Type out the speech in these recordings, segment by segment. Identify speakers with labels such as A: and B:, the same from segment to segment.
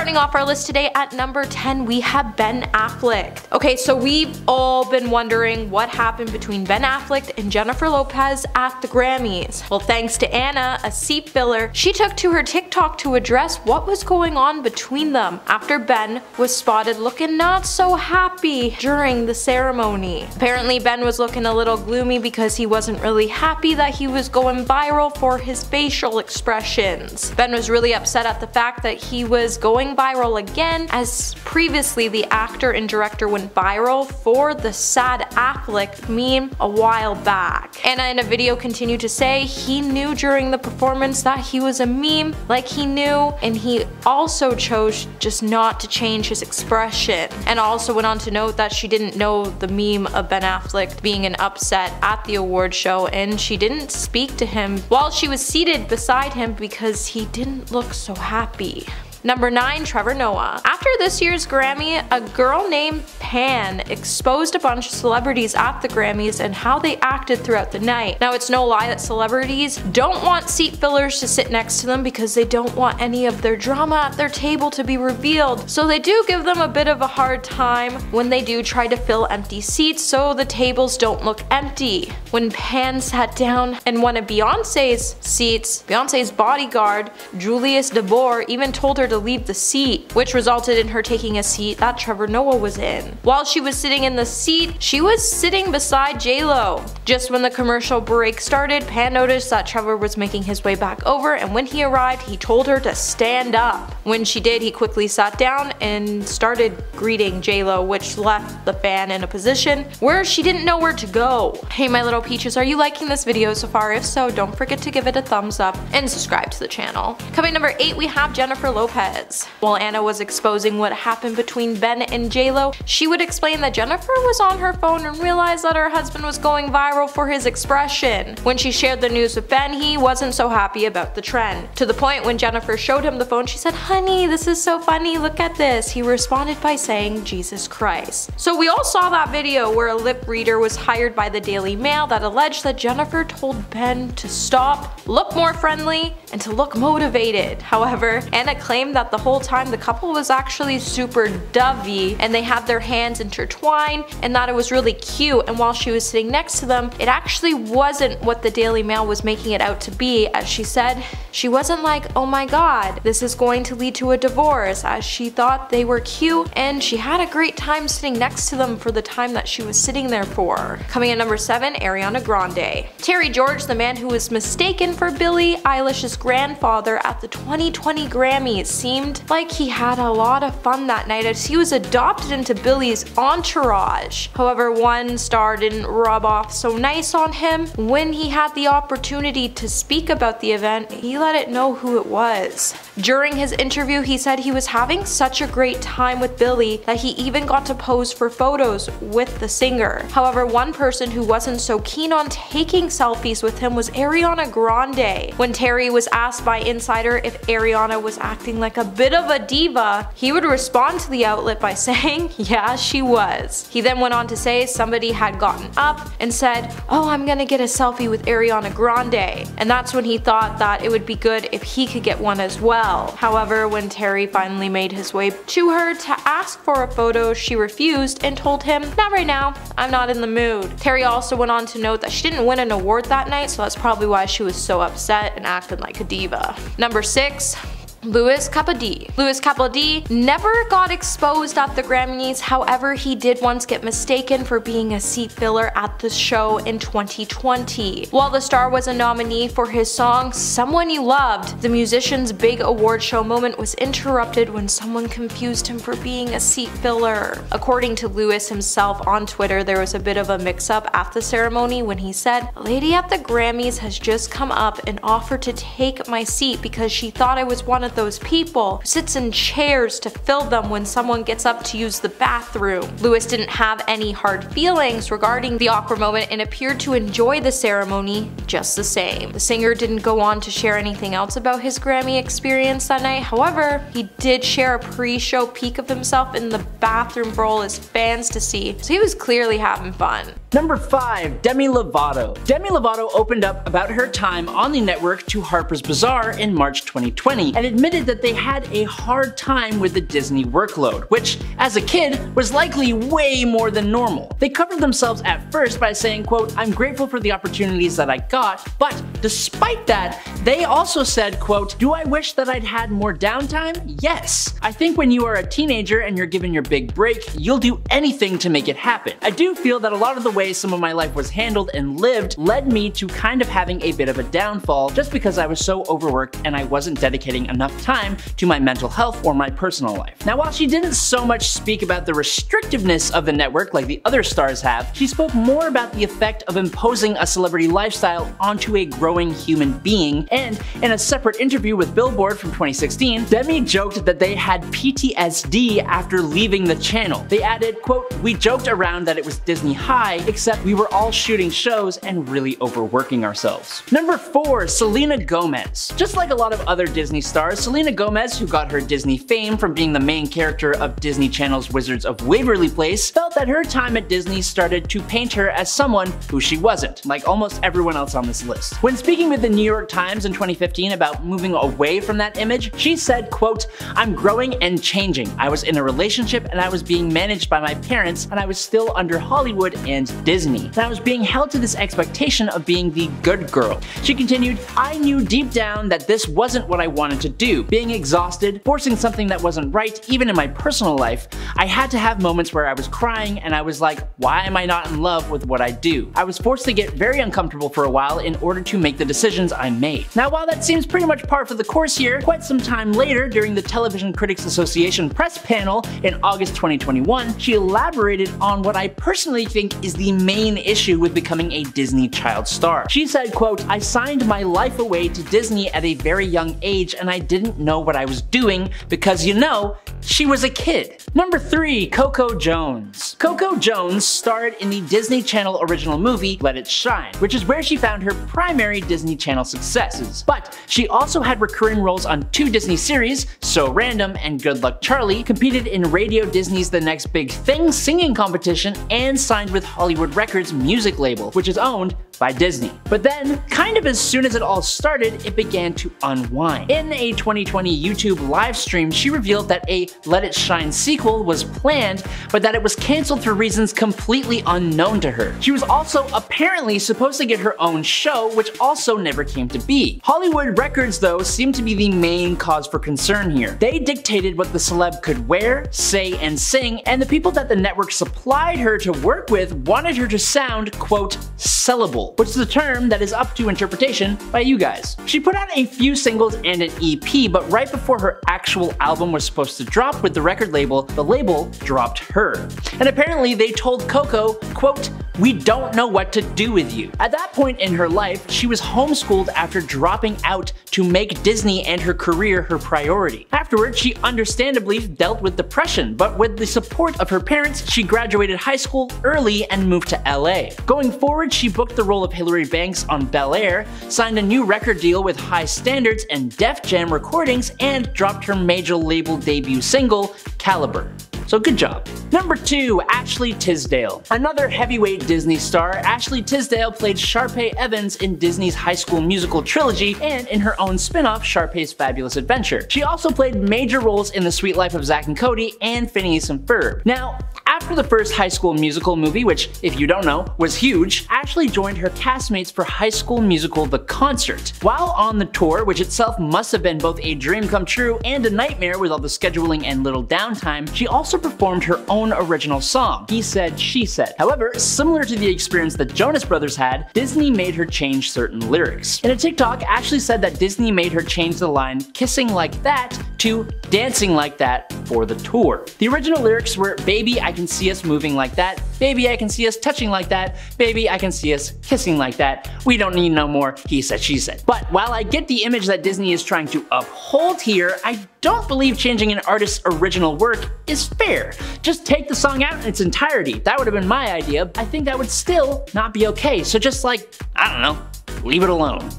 A: Starting off our list today at number 10, we have Ben Affleck. Okay, so we've all been wondering what happened between Ben Affleck and Jennifer Lopez at the Grammys. Well, thanks to Anna, a seat filler, she took to her TikTok to address what was going on between them after Ben was spotted looking not so happy during the ceremony. Apparently, Ben was looking a little gloomy because he wasn't really happy that he was going viral for his facial expressions. Ben was really upset at the fact that he was going going viral again as previously the actor and director went viral for the sad Affleck meme a while back. Anna in a video continued to say he knew during the performance that he was a meme like he knew and he also chose just not to change his expression and also went on to note that she didn't know the meme of Ben Affleck being an upset at the award show and she didn't speak to him while she was seated beside him because he didn't look so happy. Number 9. Trevor Noah After this year's Grammy, a girl named Pan exposed a bunch of celebrities at the Grammys and how they acted throughout the night. Now it's no lie that celebrities don't want seat fillers to sit next to them because they don't want any of their drama at their table to be revealed. So they do give them a bit of a hard time when they do try to fill empty seats so the tables don't look empty. When Pan sat down in one of Beyonce's seats, Beyonce's bodyguard, Julius DeBoer, even told her to leave the seat, which resulted in her taking a seat that Trevor Noah was in. While she was sitting in the seat, she was sitting beside JLo. Just when the commercial break started, Pan noticed that Trevor was making his way back over and when he arrived, he told her to stand up. When she did, he quickly sat down and started greeting JLo, which left the fan in a position where she didn't know where to go. Hey my little peaches, are you liking this video so far? If so, don't forget to give it a thumbs up and subscribe to the channel. Coming number 8, we have Jennifer Lopez. Lopez. While Anna was exposing what happened between Ben and JLo, she would explain that Jennifer was on her phone and realized that her husband was going viral for his expression. When she shared the news with Ben, he wasn't so happy about the trend. To the point when Jennifer showed him the phone, she said, honey, this is so funny, look at this. He responded by saying, Jesus Christ. So we all saw that video where a lip reader was hired by the Daily Mail that alleged that Jennifer told Ben to stop, look more friendly, and to look motivated. However, Anna claimed that the whole time the couple was actually super dovey and they had their hands intertwined and that it was really cute and while she was sitting next to them, it actually wasn't what the Daily Mail was making it out to be as she said, she wasn't like, oh my god, this is going to lead to a divorce as she thought they were cute and she had a great time sitting next to them for the time that she was sitting there for. Coming at number 7, Ariana Grande. Terry George, the man who was mistaken for Billie Eilish's grandfather at the 2020 Grammys, seemed like he had a lot of fun that night as he was adopted into Billie's entourage. However, one star didn't rub off so nice on him. When he had the opportunity to speak about the event, he let it know who it was. During his interview, he said he was having such a great time with Billie that he even got to pose for photos with the singer. However, one person who wasn't so keen on taking selfies with him was Ariana Grande. When Terry was asked by Insider if Ariana was acting like like a bit of a diva, he would respond to the outlet by saying, yeah, she was. He then went on to say somebody had gotten up and said, oh, I'm gonna get a selfie with Ariana Grande. And that's when he thought that it would be good if he could get one as well. However, when Terry finally made his way to her to ask for a photo, she refused and told him, not right now, I'm not in the mood. Terry also went on to note that she didn't win an award that night, so that's probably why she was so upset and acting like a diva. Number 6. Lewis Capaldi. Lewis Capaldi never got exposed at the Grammys, however he did once get mistaken for being a seat filler at the show in 2020. While the star was a nominee for his song Someone You Loved, the musician's big award show moment was interrupted when someone confused him for being a seat filler. According to Lewis himself on Twitter, there was a bit of a mix-up at the ceremony when he said, A lady at the Grammys has just come up and offered to take my seat because she thought I was one of those people who sits in chairs to fill them when someone gets up to use the bathroom. Lewis didn't have any hard feelings regarding the awkward moment and appeared to enjoy the ceremony just the same. The singer didn't go on to share anything else about his Grammy experience that night, however, he did share a pre-show peek of himself in the bathroom for all his fans to see, so he was clearly having fun.
B: Number 5. Demi Lovato Demi Lovato opened up about her time on the network to Harper's Bazaar in March 2020 and admitted that they had a hard time with the Disney workload, which, as a kid, was likely way more than normal. They covered themselves at first by saying, quote, I'm grateful for the opportunities that I got, but despite that, they also said, quote, do I wish that I'd had more downtime? Yes. I think when you are a teenager and you're given your big break, you'll do anything to make it happen. I do feel that a lot of the ways some of my life was handled and lived led me to kind of having a bit of a downfall just because I was so overworked and I wasn't dedicating enough time to my mental health or my personal life. Now, while she didn't so much speak about the restrictiveness of the network like the other stars have, she spoke more about the effect of imposing a celebrity lifestyle onto a growing human being, and in a separate interview with Billboard from 2016, Demi joked that they had PTSD after leaving the channel. They added, quote, we joked around that it was Disney High, except we were all shooting shows and really overworking ourselves. Number 4. Selena Gomez. Just like a lot of other Disney stars, Selena Gomez, who got her Disney fame from being the main character of Disney Channel's Wizards of Waverly Place, felt that her time at Disney started to paint her as someone who she wasn't, like almost everyone else on this list. When speaking with the New York Times in 2015 about moving away from that image, she said, quote, I'm growing and changing. I was in a relationship and I was being managed by my parents and I was still under Hollywood and Disney. And I was being held to this expectation of being the good girl. She continued, I knew deep down that this wasn't what I wanted to do. Being exhausted, forcing something that wasn't right, even in my personal life, I had to have moments where I was crying and I was like, why am I not in love with what I do? I was forced to get very uncomfortable for a while in order to make the decisions I made. Now, while that seems pretty much par for the course here, quite some time later, during the Television Critics Association press panel in August 2021, she elaborated on what I personally think is the main issue with becoming a Disney child star. She said, quote, I signed my life away to Disney at a very young age and I didn't know what I was doing because you know, she was a kid. Number 3. Coco Jones Coco Jones starred in the Disney Channel original movie Let It Shine, which is where she found her primary Disney Channel successes. But she also had recurring roles on two Disney series, So Random and Good Luck Charlie, competed in Radio Disney's The Next Big Thing singing competition, and signed with Hollywood Records music label, which is owned by Disney. But then, kind of as soon as it all started, it began to unwind. In a 2020 YouTube live stream, she revealed that a Let It Shine sequel was planned, but that it was canceled for reasons completely unknown to her. She was also apparently supposed to get her own show, which also never came to be. Hollywood Records, though, seemed to be the main cause for concern here. They dictated what the celeb could wear, say, and sing, and the people that the network supplied her to work with wanted her to sound, quote, sellable, which is a term that is up to interpretation by you guys. She put out a few singles and an EP, but right before her actual album was supposed to drop with the record label, the label dropped her. And apparently they told Coco, quote, we don't know what to do with you. At that point in her life, she was homeschooled after dropping out to make Disney and her career her priority. Afterwards, she understandably dealt with depression, but with the support of her parents, she graduated high school early and moved to LA. Going forward, she booked the role of Hilary Banks on Bel Air, signed a new record deal with High Standards and Def Jam Recordings, and dropped her major label debut single, Caliber. So good job. Number 2. Ashley Tisdale. Another heavyweight Disney star, Ashley Tisdale played Sharpay Evans in Disney's High School Musical trilogy and in her own spin-off Sharpay's Fabulous Adventure. She also played major roles in The Sweet Life of Zack and Cody and Phineas and Ferb. Now, after the first High School Musical movie, which, if you don't know, was huge, Ashley joined her castmates for High School Musical The Concert. While on the tour, which itself must have been both a dream come true and a nightmare with all the scheduling and little downtime, she also performed her own original song, He Said, She Said. However, similar to the experience that Jonas Brothers had, Disney made her change certain lyrics. In a TikTok, Ashley said that Disney made her change the line kissing like that to dancing like that for the tour. The original lyrics were baby I can see us moving like that, baby I can see us touching like that, baby I can see us kissing like that, we don't need no more he said she said. But while I get the image that Disney is trying to uphold here, I don't believe changing an artist's original work is fair. Just take the song out in its entirety. That would have been my idea. I think that would still not be okay. So just like, I don't know, leave it alone.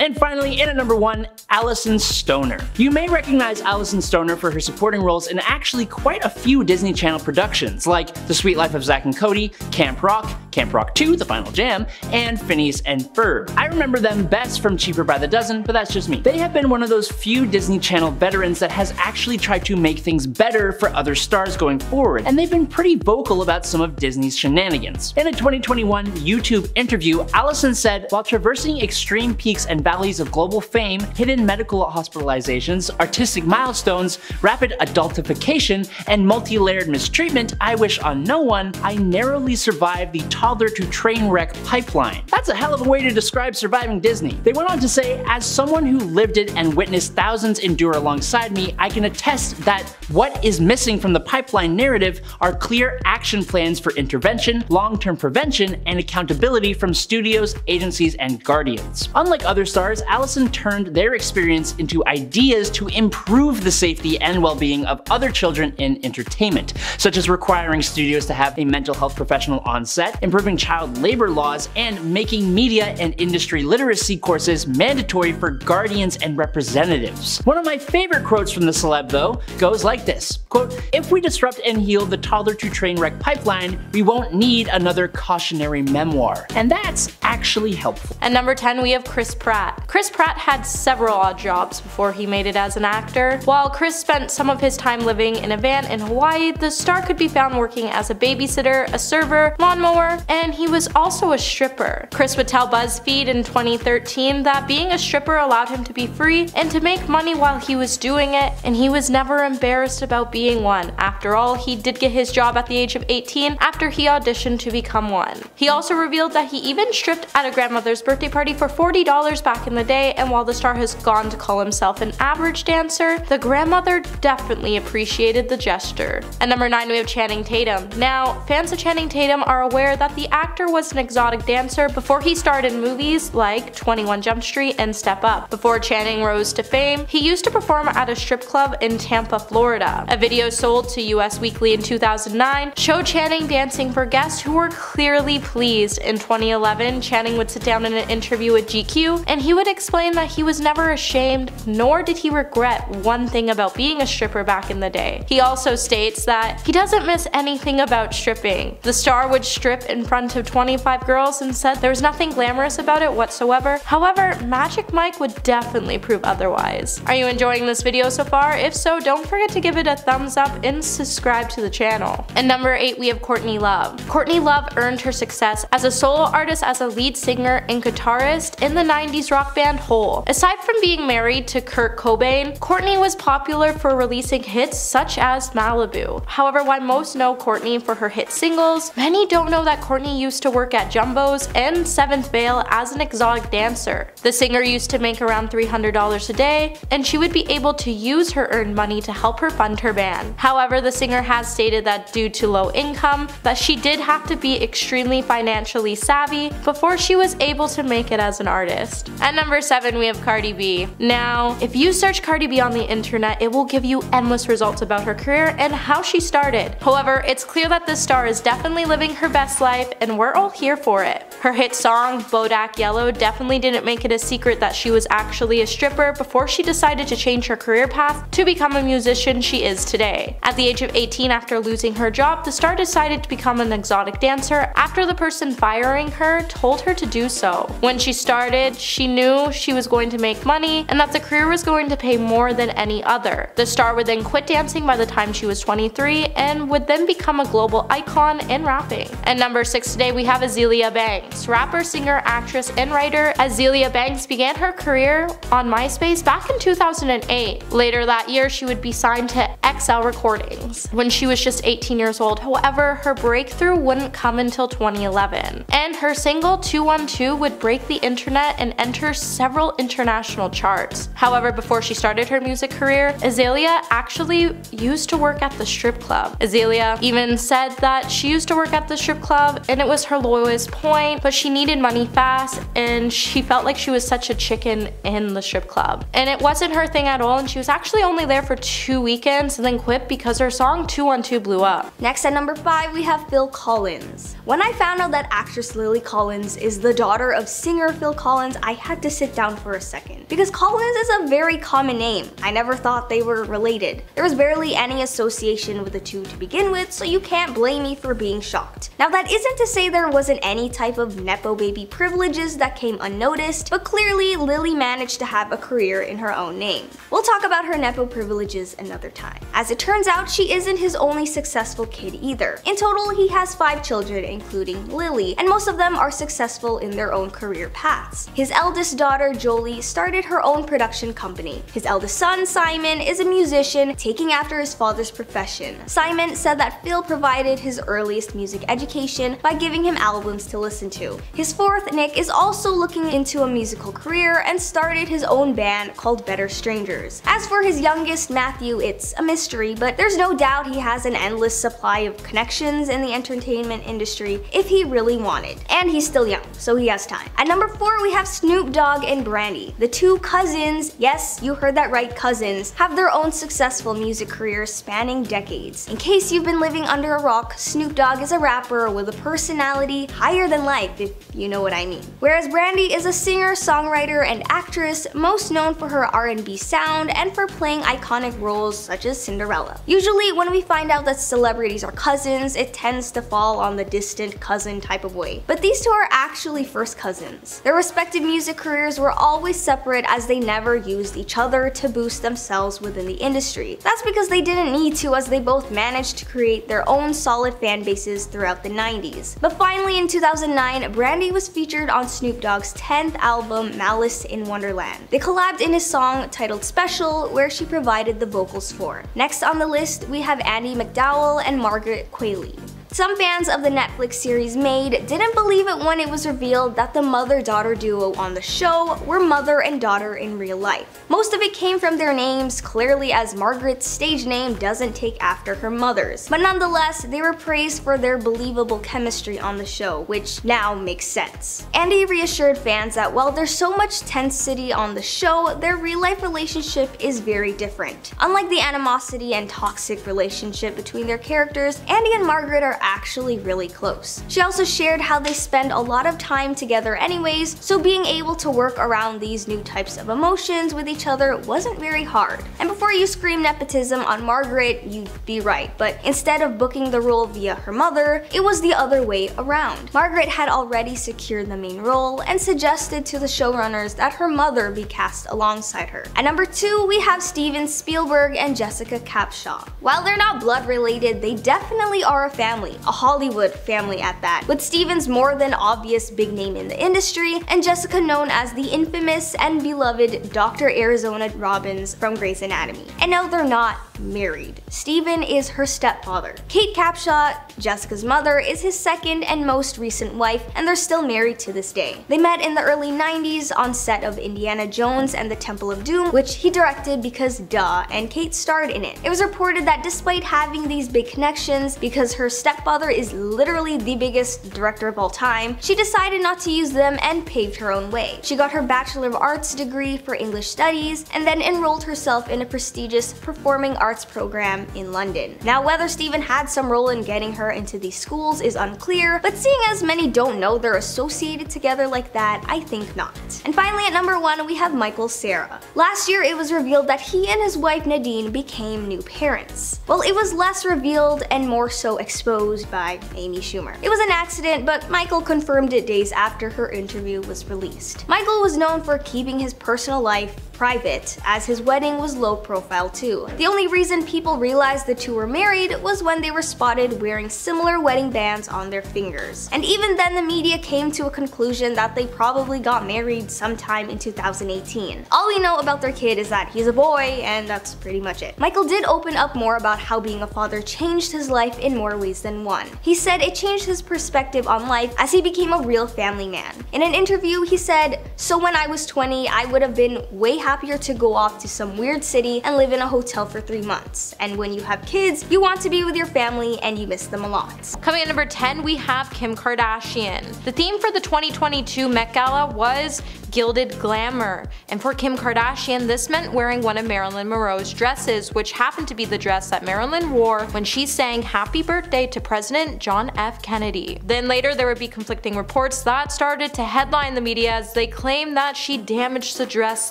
B: And finally, in at number one, Alyson Stoner. You may recognize Alyson Stoner for her supporting roles in actually quite a few Disney Channel productions, like The Sweet Life of Zack and Cody, Camp Rock, Camp Rock 2, The Final Jam, and Phineas and Ferb. I remember them best from Cheaper by the Dozen, but that's just me. They have been one of those few Disney Channel veterans that has actually tried to make things better for other stars going forward, and they've been pretty vocal about some of Disney's shenanigans. In a 2021 YouTube interview, Alyson said, while traversing extreme peaks and valleys of global fame, hidden medical hospitalizations, artistic milestones, rapid adultification, and multi-layered mistreatment I wish on no one, I narrowly survived the toddler to train wreck pipeline. That's a hell of a way to describe surviving Disney. They went on to say, as someone who lived it and witnessed thousands endure alongside me, I can attest that what is missing from the pipeline narrative are clear action plans for intervention, long-term prevention, and accountability from studios, agencies, and guardians. Unlike other stars, Alyson turned their experience into ideas to improve the safety and well-being of other children in entertainment, such as requiring studios to have a mental health professional on set, improving child labor laws, and making media and industry literacy courses mandatory for guardians and representatives. One of my favorite quotes from the celeb, though, goes like this, quote, if we disrupt and heal the toddler to train wreck pipeline, we won't need another cautionary memoir. And that's actually helpful.
A: At number 10, we have Chris Pratt. Chris Pratt had several odd jobs before he made it as an actor. While Chris spent some of his time living in a van in Hawaii, the star could be found working as a babysitter, a server, lawnmower, and he was also a stripper. Chris would tell BuzzFeed in 2013 that being a stripper allowed him to be free and to make money while he was doing it, and he was never embarrassed about being one. After all, he did get his job at the age of 18 after he auditioned to become one. He also revealed that he even stripped at a grandmother's birthday party for $40 back in the day, and while the star has gone to call himself an average dancer, the grandmother definitely appreciated the gesture. At number 9 we have Channing Tatum. Now, fans of Channing Tatum are aware that the actor was an exotic dancer before he starred in movies like 21 Jump Street and Step Up. Before Channing rose to fame, he used to perform at a strip club in Tampa, Florida. A video sold to US Weekly in 2009 showed Channing dancing for guests who were clearly pleased. In 2011, Channing would sit down in an interview with GQ and he would explain that he was never ashamed nor did he regret one thing about being a stripper back in the day. He also states that he doesn't miss anything about stripping. The star would strip in front of 25 girls and said there was nothing glamorous about it whatsoever. However, Magic Mike would definitely prove otherwise. Are you enjoying this video so far? If so, don't forget to give it a thumbs up and subscribe to the channel. And number 8 we have Courtney Love. Courtney Love earned her success as a solo artist as a lead singer and guitarist in the 90s rock band Hole. Aside from being married to Kurt Cobain, Courtney was popular for releasing hits such as Malibu. However, while most know Courtney for her hit singles, many don't know that Courtney used to work at Jumbo's and Seventh Veil as an exotic dancer. The singer used to make around $300 a day, and she would be able to use her earned money to help her fund her band. However, the singer has stated that due to low income, that she did have to be extremely financially savvy before she was able to make it as an artist. At number 7 we have Cardi B. Now, if you search Cardi B on the internet, it will give you endless results about her career and how she started. However, it's clear that this star is definitely living her best life and we're all here for it. Her hit song, Bodak Yellow, definitely didn't make it a secret that she was actually a stripper before she decided to change her career path to become a musician she is today. At the age of 18 after losing her job, the star decided to become an exotic dancer after the person firing her told her to do so. When she started, she knew she was going to make money and that the career was going to pay more than any other. The star would then quit dancing by the time she was 23 and would then become a global icon in rapping. And number 6 today we have Azealia Banks. Rapper, singer, actress, and writer Azealia Banks began her career on MySpace back in 2008. Later that year she would be signed to XL Recordings when she was just 18 years old. However, her breakthrough wouldn't come until 2011. And her single 212 would break the internet and enter several international charts. However, before she started her music career, Azealia actually used to work at the strip club. Azealia even said that she used to work at the strip club and it was her lowest point, but she needed money fast and she felt like she was such a chicken in the strip club. And it wasn't her thing at all and she was actually only there for two weekends and then quit because her song 212 blew up.
C: Next at number 5 we have Phil Collins. When I found out that actress Lily Collins is the daughter of singer Phil Collins, I had to sit down for a second. Because Collins is a very common name. I never thought they were related. There was barely any association with the two to begin with, so you can't blame me for being shocked. Now that is isn't to say there wasn't any type of Nepo baby privileges that came unnoticed, but clearly Lily managed to have a career in her own name. We'll talk about her Nepo privileges another time. As it turns out, she isn't his only successful kid either. In total, he has five children, including Lily, and most of them are successful in their own career paths. His eldest daughter, Joely, started her own production company. His eldest son, Simon, is a musician, taking after his father's profession. Simon said that Phil provided his earliest music education by giving him albums to listen to. His fourth, Nick, is also looking into a musical career and started his own band called Better Strangers. As for his youngest, Matthew, it's a mystery, but there's no doubt he has an endless supply of connections in the entertainment industry if he really wanted. And he's still young, so he has time. At number 4 we have Snoop Dogg and Brandy. The two cousins, yes, you heard that right, cousins, have their own successful music careers spanning decades. In case you've been living under a rock, Snoop Dogg is a rapper with a personality higher than life, if you know what I mean. Whereas Brandy is a singer, songwriter, and actress most known for her R&B sound and for playing iconic roles such as Cinderella. Usually when we find out that celebrities are cousins, it tends to fall on the distant cousin type of way. But these two are actually first cousins. Their respective music careers were always separate as they never used each other to boost themselves within the industry. That's because they didn't need to as they both managed to create their own solid fan bases throughout the 90s. But finally in 2009, Brandy was featured on Snoop Dogg's 10th album Malice in Wonderland. They collabed in his song titled Special where she provided the vocals for. Next on the list, we have Andie MacDowell and Margaret Qualley. Some fans of the Netflix series Maid didn't believe it when it was revealed that the mother-daughter duo on the show were mother and daughter in real life. Most of it came from their names, clearly as Margaret's stage name doesn't take after her mother's. But nonetheless, they were praised for their believable chemistry on the show, which now makes sense. Andie reassured fans that while there's so much tensity on the show, their real-life relationship is very different. Unlike the animosity and toxic relationship between their characters, Andie and Margaret are actually really close. She also shared how they spend a lot of time together anyways, so being able to work around these new types of emotions with each other wasn't very hard. And before you scream nepotism on Margaret, you'd be right, but instead of booking the role via her mother, it was the other way around. Margaret had already secured the main role and suggested to the showrunners that her mother be cast alongside her. At number 2, we have Steven Spielberg and Jessica Capshaw. While they're not blood related, they definitely are a family a Hollywood family at that, with Steven's more than obvious big name in the industry, and Jessica known as the infamous and beloved Dr. Arizona Robbins from Grey's Anatomy. And no, they're not married. Steven is her stepfather. Kate Capshaw, Jessica's mother, is his second and most recent wife, and they're still married to this day. They met in the early 90s on set of Indiana Jones and the Temple of Doom, which he directed because duh, and Kate starred in it. It was reported that despite having these big connections, because her stepfather is literally the biggest director of all time, she decided not to use them and paved her own way. She got her Bachelor of Arts degree for English Studies, and then enrolled herself in a prestigious performing arts program in London. Now whether Steven had some role in getting her into these schools is unclear, but seeing as many don't know they're associated together like that, I think not. And finally at number 1 we have Michael Cera. Last year it was revealed that he and his wife Nadine became new parents. Well it was less revealed and more so exposed by Amy Schumer. It was an accident but Michael confirmed it days after her interview was released. Michael was known for keeping his personal life private, as his wedding was low profile too. The only reason people realized the two were married was when they were spotted wearing similar wedding bands on their fingers. And even then the media came to a conclusion that they probably got married sometime in 2018. All we know about their kid is that he's a boy and that's pretty much it. Michael did open up more about how being a father changed his life in more ways than one. He said it changed his perspective on life as he became a real family man. In an interview he said, so when I was 20 I would have been way happier to go off to some weird city and live in a hotel for three months. And when you have kids, you want to be with your family and you miss them a lot.
A: Coming at number 10, we have Kim Kardashian. The theme for the 2022 Met Gala was gilded glamour. And for Kim Kardashian, this meant wearing one of Marilyn Monroe's dresses, which happened to be the dress that Marilyn wore when she sang Happy Birthday to President John F. Kennedy. Then later there would be conflicting reports that started to headline the media as they claimed that she damaged the dress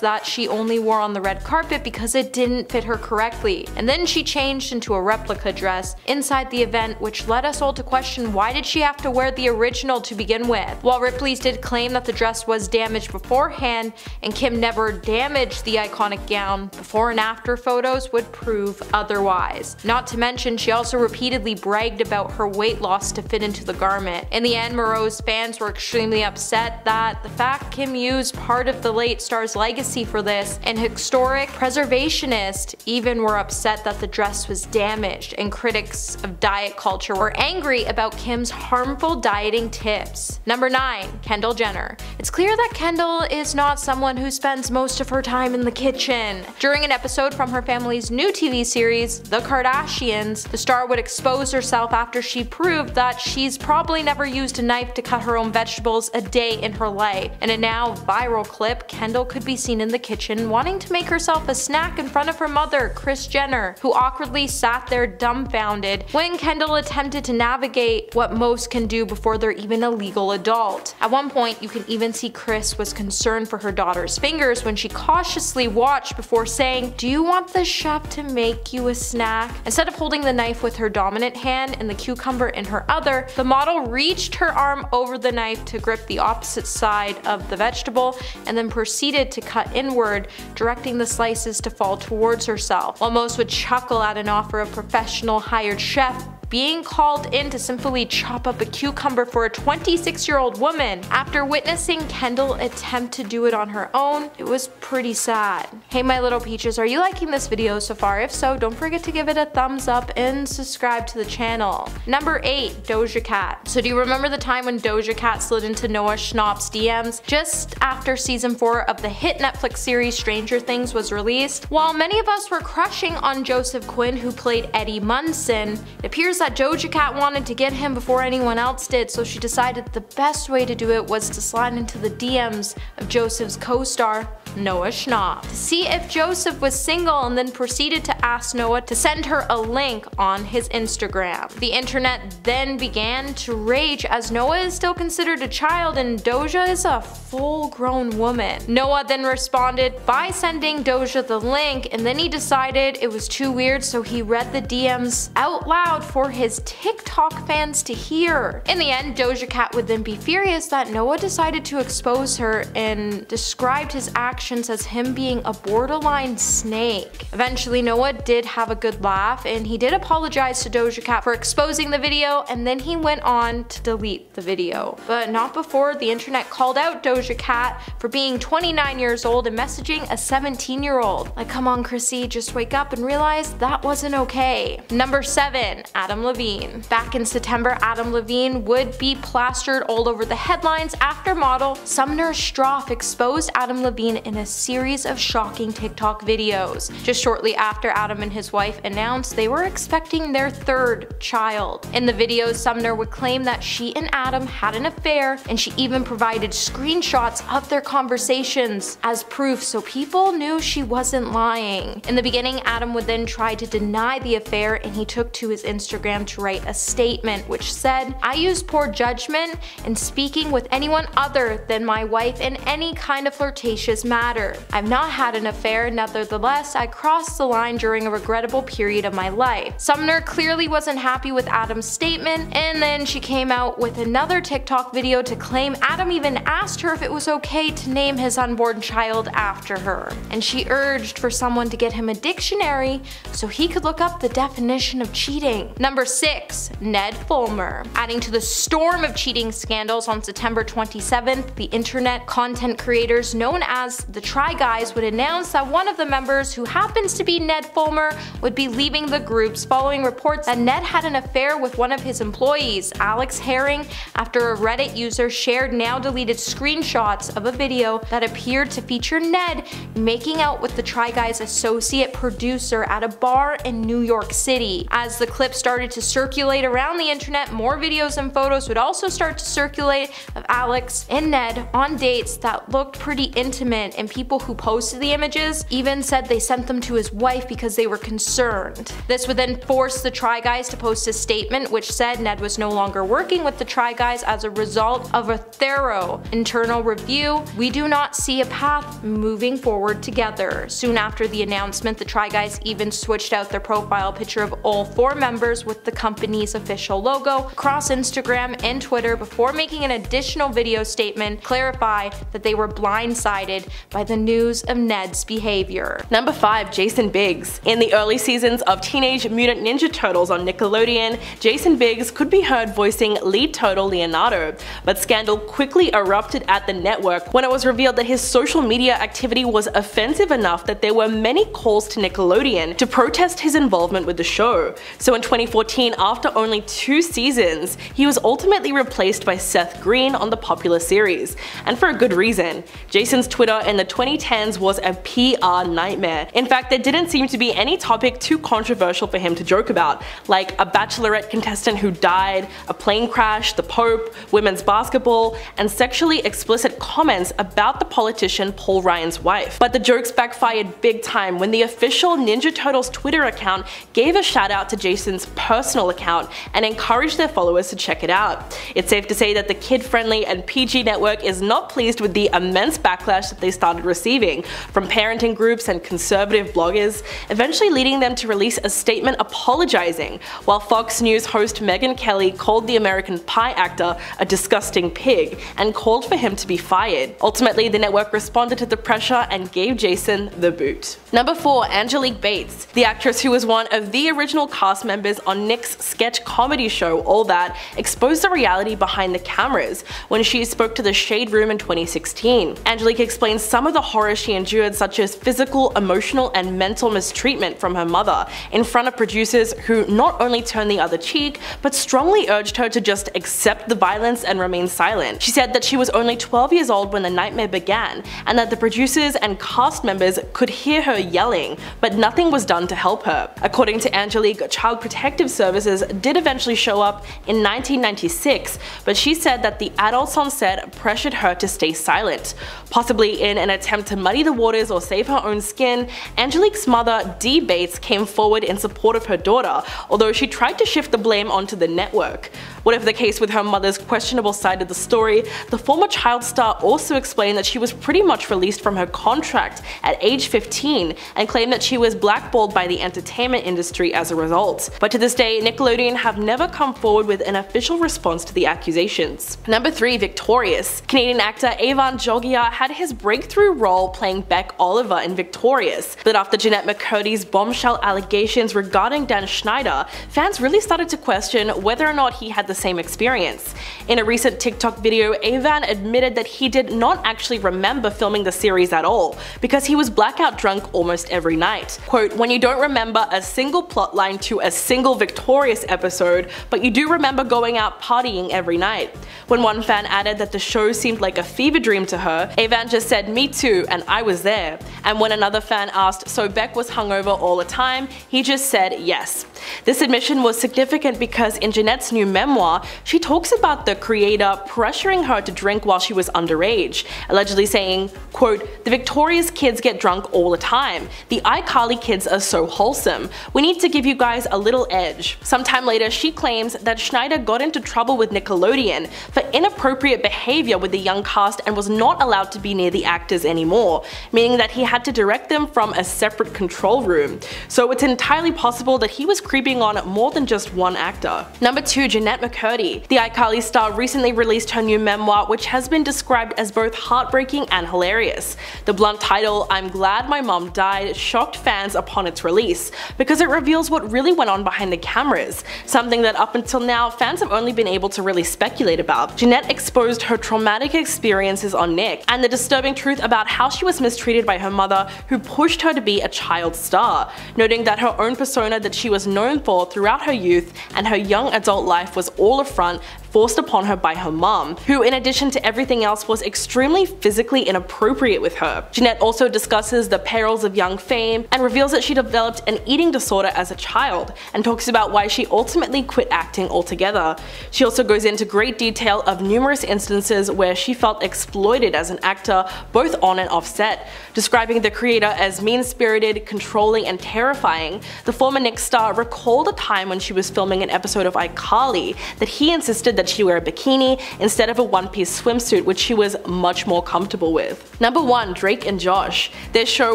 A: that she only wore on the red carpet because it didn't fit her correctly. And then she changed into a replica dress inside the event which led us all to question why did she have to wear the original to begin with. While Ripley's did claim that the dress was damaged beforehand and Kim never damaged the iconic gown, before and after photos would prove otherwise. Not to mention she also repeatedly bragged about her weight loss to fit into the garment. In the end Monroe's fans were extremely upset that the fact Kim used part of the late star's legacy for this and historic preservationists even were upset that the dress was damaged and critics of diet culture were angry about Kim's harmful dieting tips. Number 9. Kendall Jenner It's clear that Kendall is not someone who spends most of her time in the kitchen. During an episode from her family's new TV series, The Kardashians, the star would expose herself after she proved that she's probably never used a knife to cut her own vegetables a day in her life. In a now viral clip, Kendall could be seen in the kitchen wanting to make herself a snack in front of her mother, Kris Jenner, who awkwardly sat there dumbfounded when Kendall attempted to navigate what most can do before they're even a legal adult. At one point, you can even see Kris was concerned for her daughter's fingers when she cautiously watched before saying, Do you want the chef to make you a snack? Instead of holding the knife with her dominant hand and the cucumber in her other, the model reached her arm over the knife to grip the opposite side of the vegetable and then proceeded to cut inward, directing the slices to fall towards herself. While most would chuckle at an offer of professional hired chef, being called in to simply chop up a cucumber for a 26 year old woman. After witnessing Kendall attempt to do it on her own, it was pretty sad. Hey my little peaches, are you liking this video so far? If so, don't forget to give it a thumbs up and subscribe to the channel. Number 8. Doja Cat. So do you remember the time when Doja Cat slid into Noah Schnapp's DMs just after season 4 of the hit Netflix series Stranger Things was released? While many of us were crushing on Joseph Quinn who played Eddie Munson, it appears appears that Doja Cat wanted to get him before anyone else did, so she decided the best way to do it was to slide into the DMs of Joseph's co-star, Noah Schnapp, to see if Joseph was single and then proceeded to ask Noah to send her a link on his Instagram. The internet then began to rage as Noah is still considered a child and Doja is a full-grown woman. Noah then responded by sending Doja the link and then he decided it was too weird so he read the DMs out loud for his TikTok fans to hear. In the end, Doja Cat would then be furious that Noah decided to expose her and described his actions as him being a borderline snake. Eventually, Noah did have a good laugh and he did apologize to Doja Cat for exposing the video and then he went on to delete the video. But not before the internet called out Doja Cat for being 29 years old and messaging a 17 year old. Like come on Chrissy, just wake up and realize that wasn't okay. Number 7. Adam Levine. Back in September, Adam Levine would be plastered all over the headlines after model Sumner Stroff exposed Adam Levine in a series of shocking TikTok videos. Just shortly after Adam and his wife announced they were expecting their third child. In the videos, Sumner would claim that she and Adam had an affair and she even provided screenshots of their conversations as proof so people knew she wasn't lying. In the beginning, Adam would then try to deny the affair and he took to his Instagram Instagram to write a statement which said, I use poor judgment in speaking with anyone other than my wife in any kind of flirtatious matter. I've not had an affair, nevertheless, I crossed the line during a regrettable period of my life. Sumner clearly wasn't happy with Adam's statement, and then she came out with another TikTok video to claim Adam even asked her if it was okay to name his unborn child after her. And she urged for someone to get him a dictionary so he could look up the definition of cheating. Number 6. Ned Fulmer. Adding to the storm of cheating scandals on September 27th, the internet content creators known as the Try Guys would announce that one of the members, who happens to be Ned Fulmer, would be leaving the groups following reports that Ned had an affair with one of his employees, Alex Herring, after a Reddit user shared now deleted screenshots of a video that appeared to feature Ned making out with the Try Guys associate producer at a bar in New York City. As the clip started started to circulate around the internet, more videos and photos would also start to circulate of Alex and Ned on dates that looked pretty intimate and people who posted the images even said they sent them to his wife because they were concerned. This would then force the Try Guys to post a statement which said Ned was no longer working with the Try Guys as a result of a thorough internal review. We do not see a path moving forward together. Soon after the announcement, the Try Guys even switched out their profile picture of all four members with the company's official logo across Instagram and Twitter before making an additional video statement clarify that they were blindsided by the news of Ned's behavior.
D: Number 5. Jason Biggs In the early seasons of Teenage Mutant Ninja Turtles on Nickelodeon, Jason Biggs could be heard voicing lead turtle Leonardo, but scandal quickly erupted at the network when it was revealed that his social media activity was offensive enough that there were many calls to Nickelodeon to protest his involvement with the show. So in 2014, after only two seasons, he was ultimately replaced by Seth Green on the popular series, and for a good reason. Jason's Twitter in the 2010s was a PR nightmare. In fact, there didn't seem to be any topic too controversial for him to joke about, like a bachelorette contestant who died, a plane crash, the Pope, women's basketball, and sexually explicit comments about the politician Paul Ryan's wife. But the jokes backfired big time when the official Ninja Turtles Twitter account gave a shout out to Jason's personal account and encouraged their followers to check it out. It's safe to say that the kid-friendly and PG network is not pleased with the immense backlash that they started receiving from parenting groups and conservative bloggers, eventually leading them to release a statement apologizing, while Fox News host Megyn Kelly called the American Pie actor a disgusting pig and called for him to be fired. Ultimately, the network responded to the pressure and gave Jason the boot. Number 4. Angelique Bates The actress who was one of the original cast members on Nick's sketch comedy show All That exposed the reality behind the cameras when she spoke to the Shade Room in 2016. Angelique explains some of the horror she endured such as physical, emotional, and mental mistreatment from her mother in front of producers who not only turned the other cheek, but strongly urged her to just accept the violence and remain silent. She said that she was only 12 years old when the nightmare began, and that the producers and cast members could hear her yelling, but nothing was done to help her. According to Angelique, Child Protective Services did eventually show up in 1996, but she said that the adults on set pressured her to stay silent. Possibly in an attempt to muddy the waters or save her own skin, Angelique's mother, Dee Bates, came forward in support of her daughter, although she tried to shift the blame onto the network. Whatever the case with her mother's questionable side of the story, the former child star also explained that she was pretty much released from her contract at age 15 and claimed that she was blackballed by the entertainment industry as a result. But to this day, Nickelodeon have never come forward with an official response to the accusations. Number 3. Victorious Canadian actor Avan Jogia had his breakthrough role playing Beck Oliver in Victorious, but after Jennette McCurdy's bombshell allegations regarding Dan Schneider, fans really started to question whether or not he had the same experience. In a recent TikTok video, Avan admitted that he did not actually remember filming the series at all, because he was blackout drunk almost every night. Quote, when you don't remember a single plotline to a single Victorious episode, but you do remember going out partying every night. When one fan added that the show seemed like a fever dream to her, Avan just said me too and I was there. And when another fan asked so Beck was hungover all the time, he just said yes. This admission was significant because in Jennette's new memoir, she talks about the creator pressuring her to drink while she was underage, allegedly saying, quote, the Victorious kids get drunk all the time. The iCarly kids are so wholesome. We need to give you guys a little edge. Sometime later, she claims that Schneider got into trouble with Nickelodeon for inappropriate behavior with the young cast and was not allowed to be near the actors anymore, meaning that he had to direct them from a separate control room. So it's entirely possible that he was creeping on more than just one actor. Number 2. Jennette McCurdy The iCarly star recently released her new memoir which has been described as both heartbreaking and hilarious. The blunt title, I'm Glad My Mom Died, shocked fans upon its release, because it reveals what really went on behind the cameras, something that up until now fans have only been able to really speculate about. Jennette exposed her traumatic experiences on Nick, and the disturbing truth about how she was mistreated by her mother who pushed her to be a child star, noting that her own persona that she was known for throughout her youth and her young adult life was all a front forced upon her by her mum, who in addition to everything else was extremely physically inappropriate with her. Jennette also discusses the perils of young fame and reveals that she developed an eating disorder as a child and talks about why she ultimately quit acting altogether. She also goes into great detail of numerous instances where she felt exploited as an actor both on and off set. Describing the creator as mean-spirited, controlling, and terrifying, the former Nick star recalled a time when she was filming an episode of iCarly that he insisted that she wear a bikini instead of a one-piece swimsuit which she was much more comfortable with. Number 1. Drake and Josh. This show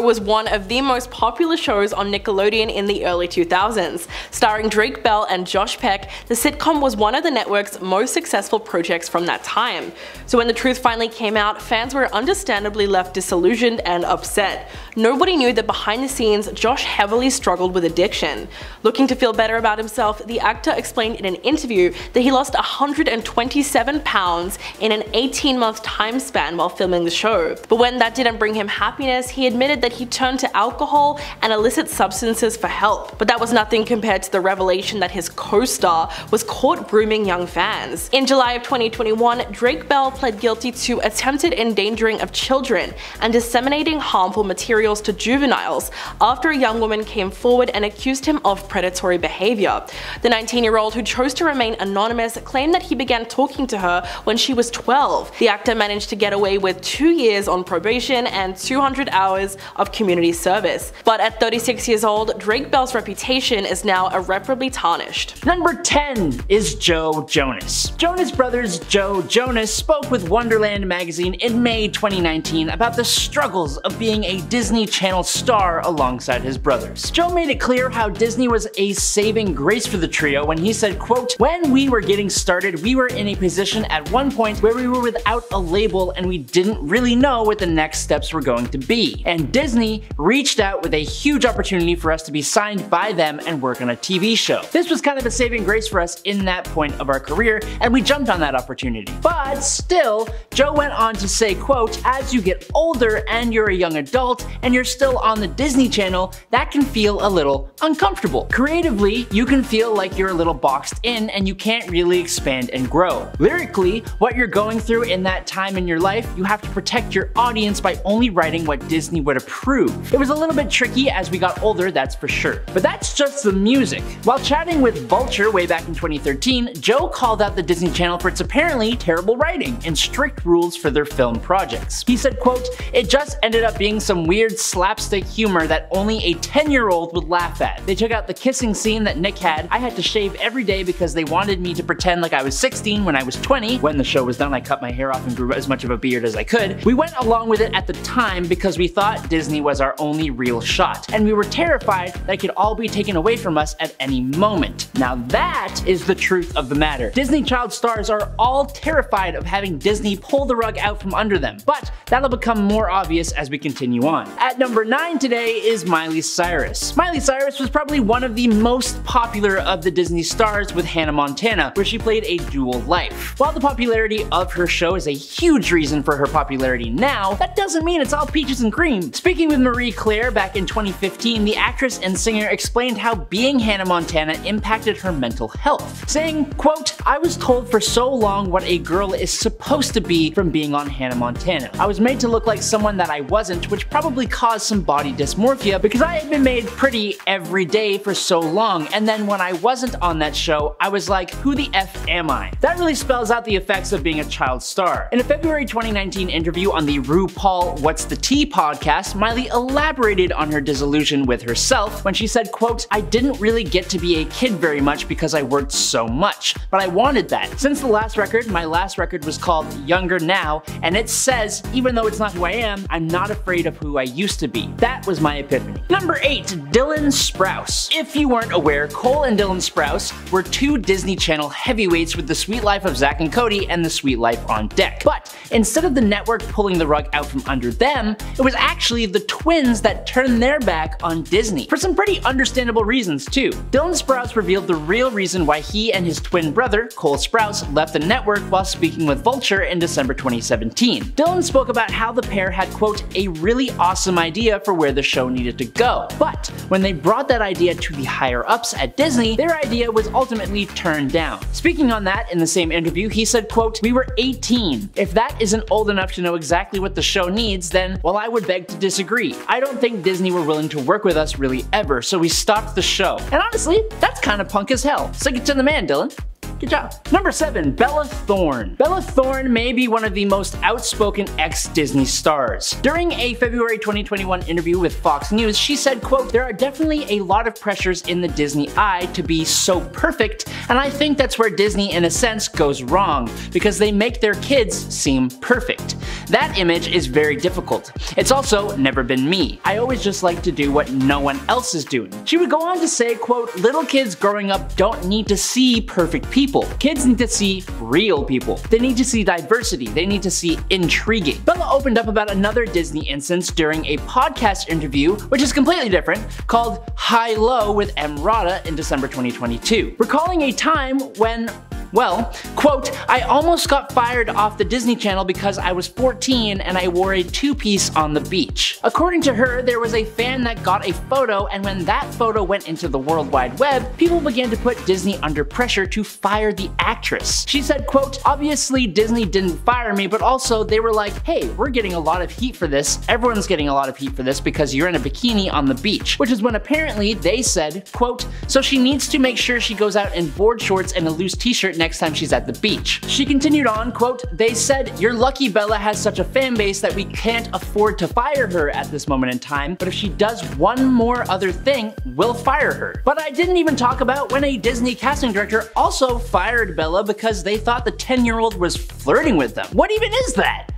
D: was one of the most popular shows on Nickelodeon in the early 2000s. Starring Drake Bell and Josh Peck, the sitcom was one of the network's most successful projects from that time. So when the truth finally came out, fans were understandably left disillusioned and upset. Nobody knew that behind the scenes, Josh heavily struggled with addiction. Looking to feel better about himself, the actor explained in an interview that he lost 127 pounds in an 18 month time span while filming the show. But when that didn't bring him happiness, he admitted that he turned to alcohol and illicit substances for help. But that was nothing compared to the revelation that his co-star was caught grooming young fans. In July of 2021, Drake Bell pled guilty to attempted endangering of children and disseminating harmful materials to juveniles after a young woman came forward and accused him of predatory behavior. The 19 year old who chose to remain anonymous claimed that he began talking to her when she was 12. The actor managed to get away with two years on probation and 200 hours of community service. But at 36 years old, Drake Bell's reputation is now irreparably tarnished.
B: Number 10 is Joe Jonas. Jonas Brothers Joe Jonas spoke with Wonderland magazine in May 2019 about the struggles of being a Disney Channel star alongside his brothers. Joe made it clear how Disney was a saving grace for the trio when he said, quote, When we were getting started, we were in a position at one point where we were without a label and we didn't really know what the next steps were going to be. And Disney reached out with a huge opportunity for us to be signed by them and work on a TV show. This was kind of a saving grace for us in that point of our career, and we jumped on that opportunity. But still, Joe went on to say, quote, as you get older and you're a young adult and you're still on the Disney Channel, that can feel a little uncomfortable. Creatively, you can feel like you're a little boxed in and you can't really expand and grow. Lyrically, what you're going through in that time in your life, you have to protect your audience by only writing what Disney would approve. It was a little bit tricky as we got older, that's for sure. But that's just the music. While chatting with Vulture way back in 2013, Joe called out the Disney Channel for its apparently terrible writing and strict rules for their film projects. He said, quote, it just ended up being some weird slapstick humor that only a 10 year old would laugh at. They took out the kissing scene that Nick had. I had to shave every day because they wanted me to pretend like I was 16 when I was 20. When the show was done, I cut my hair off and grew as much of a beard as I could. We went along with it at the time because we thought Disney was our only real shot, and we were terrified that it could all be taken away from us at any moment. Now that is the truth of the matter. Disney child stars are all terrified of having Disney pull the rug out from under them, but that'll become more obvious as we continue on. At number 9 today is Miley Cyrus. Miley Cyrus was probably one of the most popular of the Disney stars with Hannah Montana, where she played a dual life. While the popularity of her show is a huge reason for her popularity now, that doesn't mean it's all peaches and cream. Speaking with Marie Claire back in 2015, the actress and singer explained how being Hannah Montana impacted her mental health, saying, quote, I was told for so long what a girl is supposed to be from being on Hannah Montana. I was made to look like someone that I wasn't, which probably caused some body dysmorphia because I had been made pretty every day for so long, and then when I wasn't on that show, I was like, who the F am I? That really spells out the effects of being a child star. In a February 2019 interview on the RuPaul What's the Tea podcast, Miley elaborated on her disillusion with herself when she said, quote, I didn't really get to be a kid very much because I worked so much, but I wanted that. Since the last record, my last record was called Younger Now, and it says, even though it's not who I am, I'm not afraid of who I used to be. That was my epiphany. Number 8. Dylan Sprouse. If you weren't aware, Cole and Dylan Sprouse were two Disney Channel heavyweights with The Suite Life of Zack and Cody and The Suite Life on deck. But instead of the network pulling the rug out from under them, it was actually the twins that turned their back on Disney. For some pretty understandable reasons too. Dylan Sprouse revealed the real reason why he and his twin brother, Cole Sprouse, left the network while speaking with Vulture in December 2017. Dylan spoke about how the pair had, quote, a really awesome awesome idea for where the show needed to go. But when they brought that idea to the higher ups at Disney, their idea was ultimately turned down. Speaking on that, in the same interview, he said, quote, We were 18. If that isn't old enough to know exactly what the show needs, then, well, I would beg to disagree. I don't think Disney were willing to work with us really ever, so we stopped the show. And honestly, that's kind of punk as hell. Stick it to the man, Dylan. Good job. Number seven, Bella Thorne. Bella Thorne may be one of the most outspoken ex-Disney stars. During a February 2021 interview with Fox News, she said, quote, there are definitely a lot of pressures in the Disney eye to be so perfect, and I think that's where Disney in a sense goes wrong, because they make their kids seem perfect. That image is very difficult. It's also never been me. I always just like to do what no one else is doing. She would go on to say, quote, little kids growing up don't need to see perfect people people. Kids need to see real people. They need to see diversity. They need to see intriguing. Bella opened up about another Disney instance during a podcast interview, which is completely different, called High Low with Emrata in December 2022. Recalling a time when well, quote, I almost got fired off the Disney Channel because I was 14 and I wore a two-piece on the beach. According to her, there was a fan that got a photo and when that photo went into the World Wide Web, people began to put Disney under pressure to fire the actress. She said, quote, obviously Disney didn't fire me, but also they were like, hey, we're getting a lot of heat for this. Everyone's getting a lot of heat for this because you're in a bikini on the beach, which is when apparently they said, quote, so she needs to make sure she goes out in board shorts and a loose t-shirt next time she's at the beach. She continued on, quote, they said, you're lucky Bella has such a fan base that we can't afford to fire her at this moment in time, but if she does one more other thing, we'll fire her. But I didn't even talk about when a Disney casting director also fired Bella because they thought the 10 year old was flirting with them. What even is that?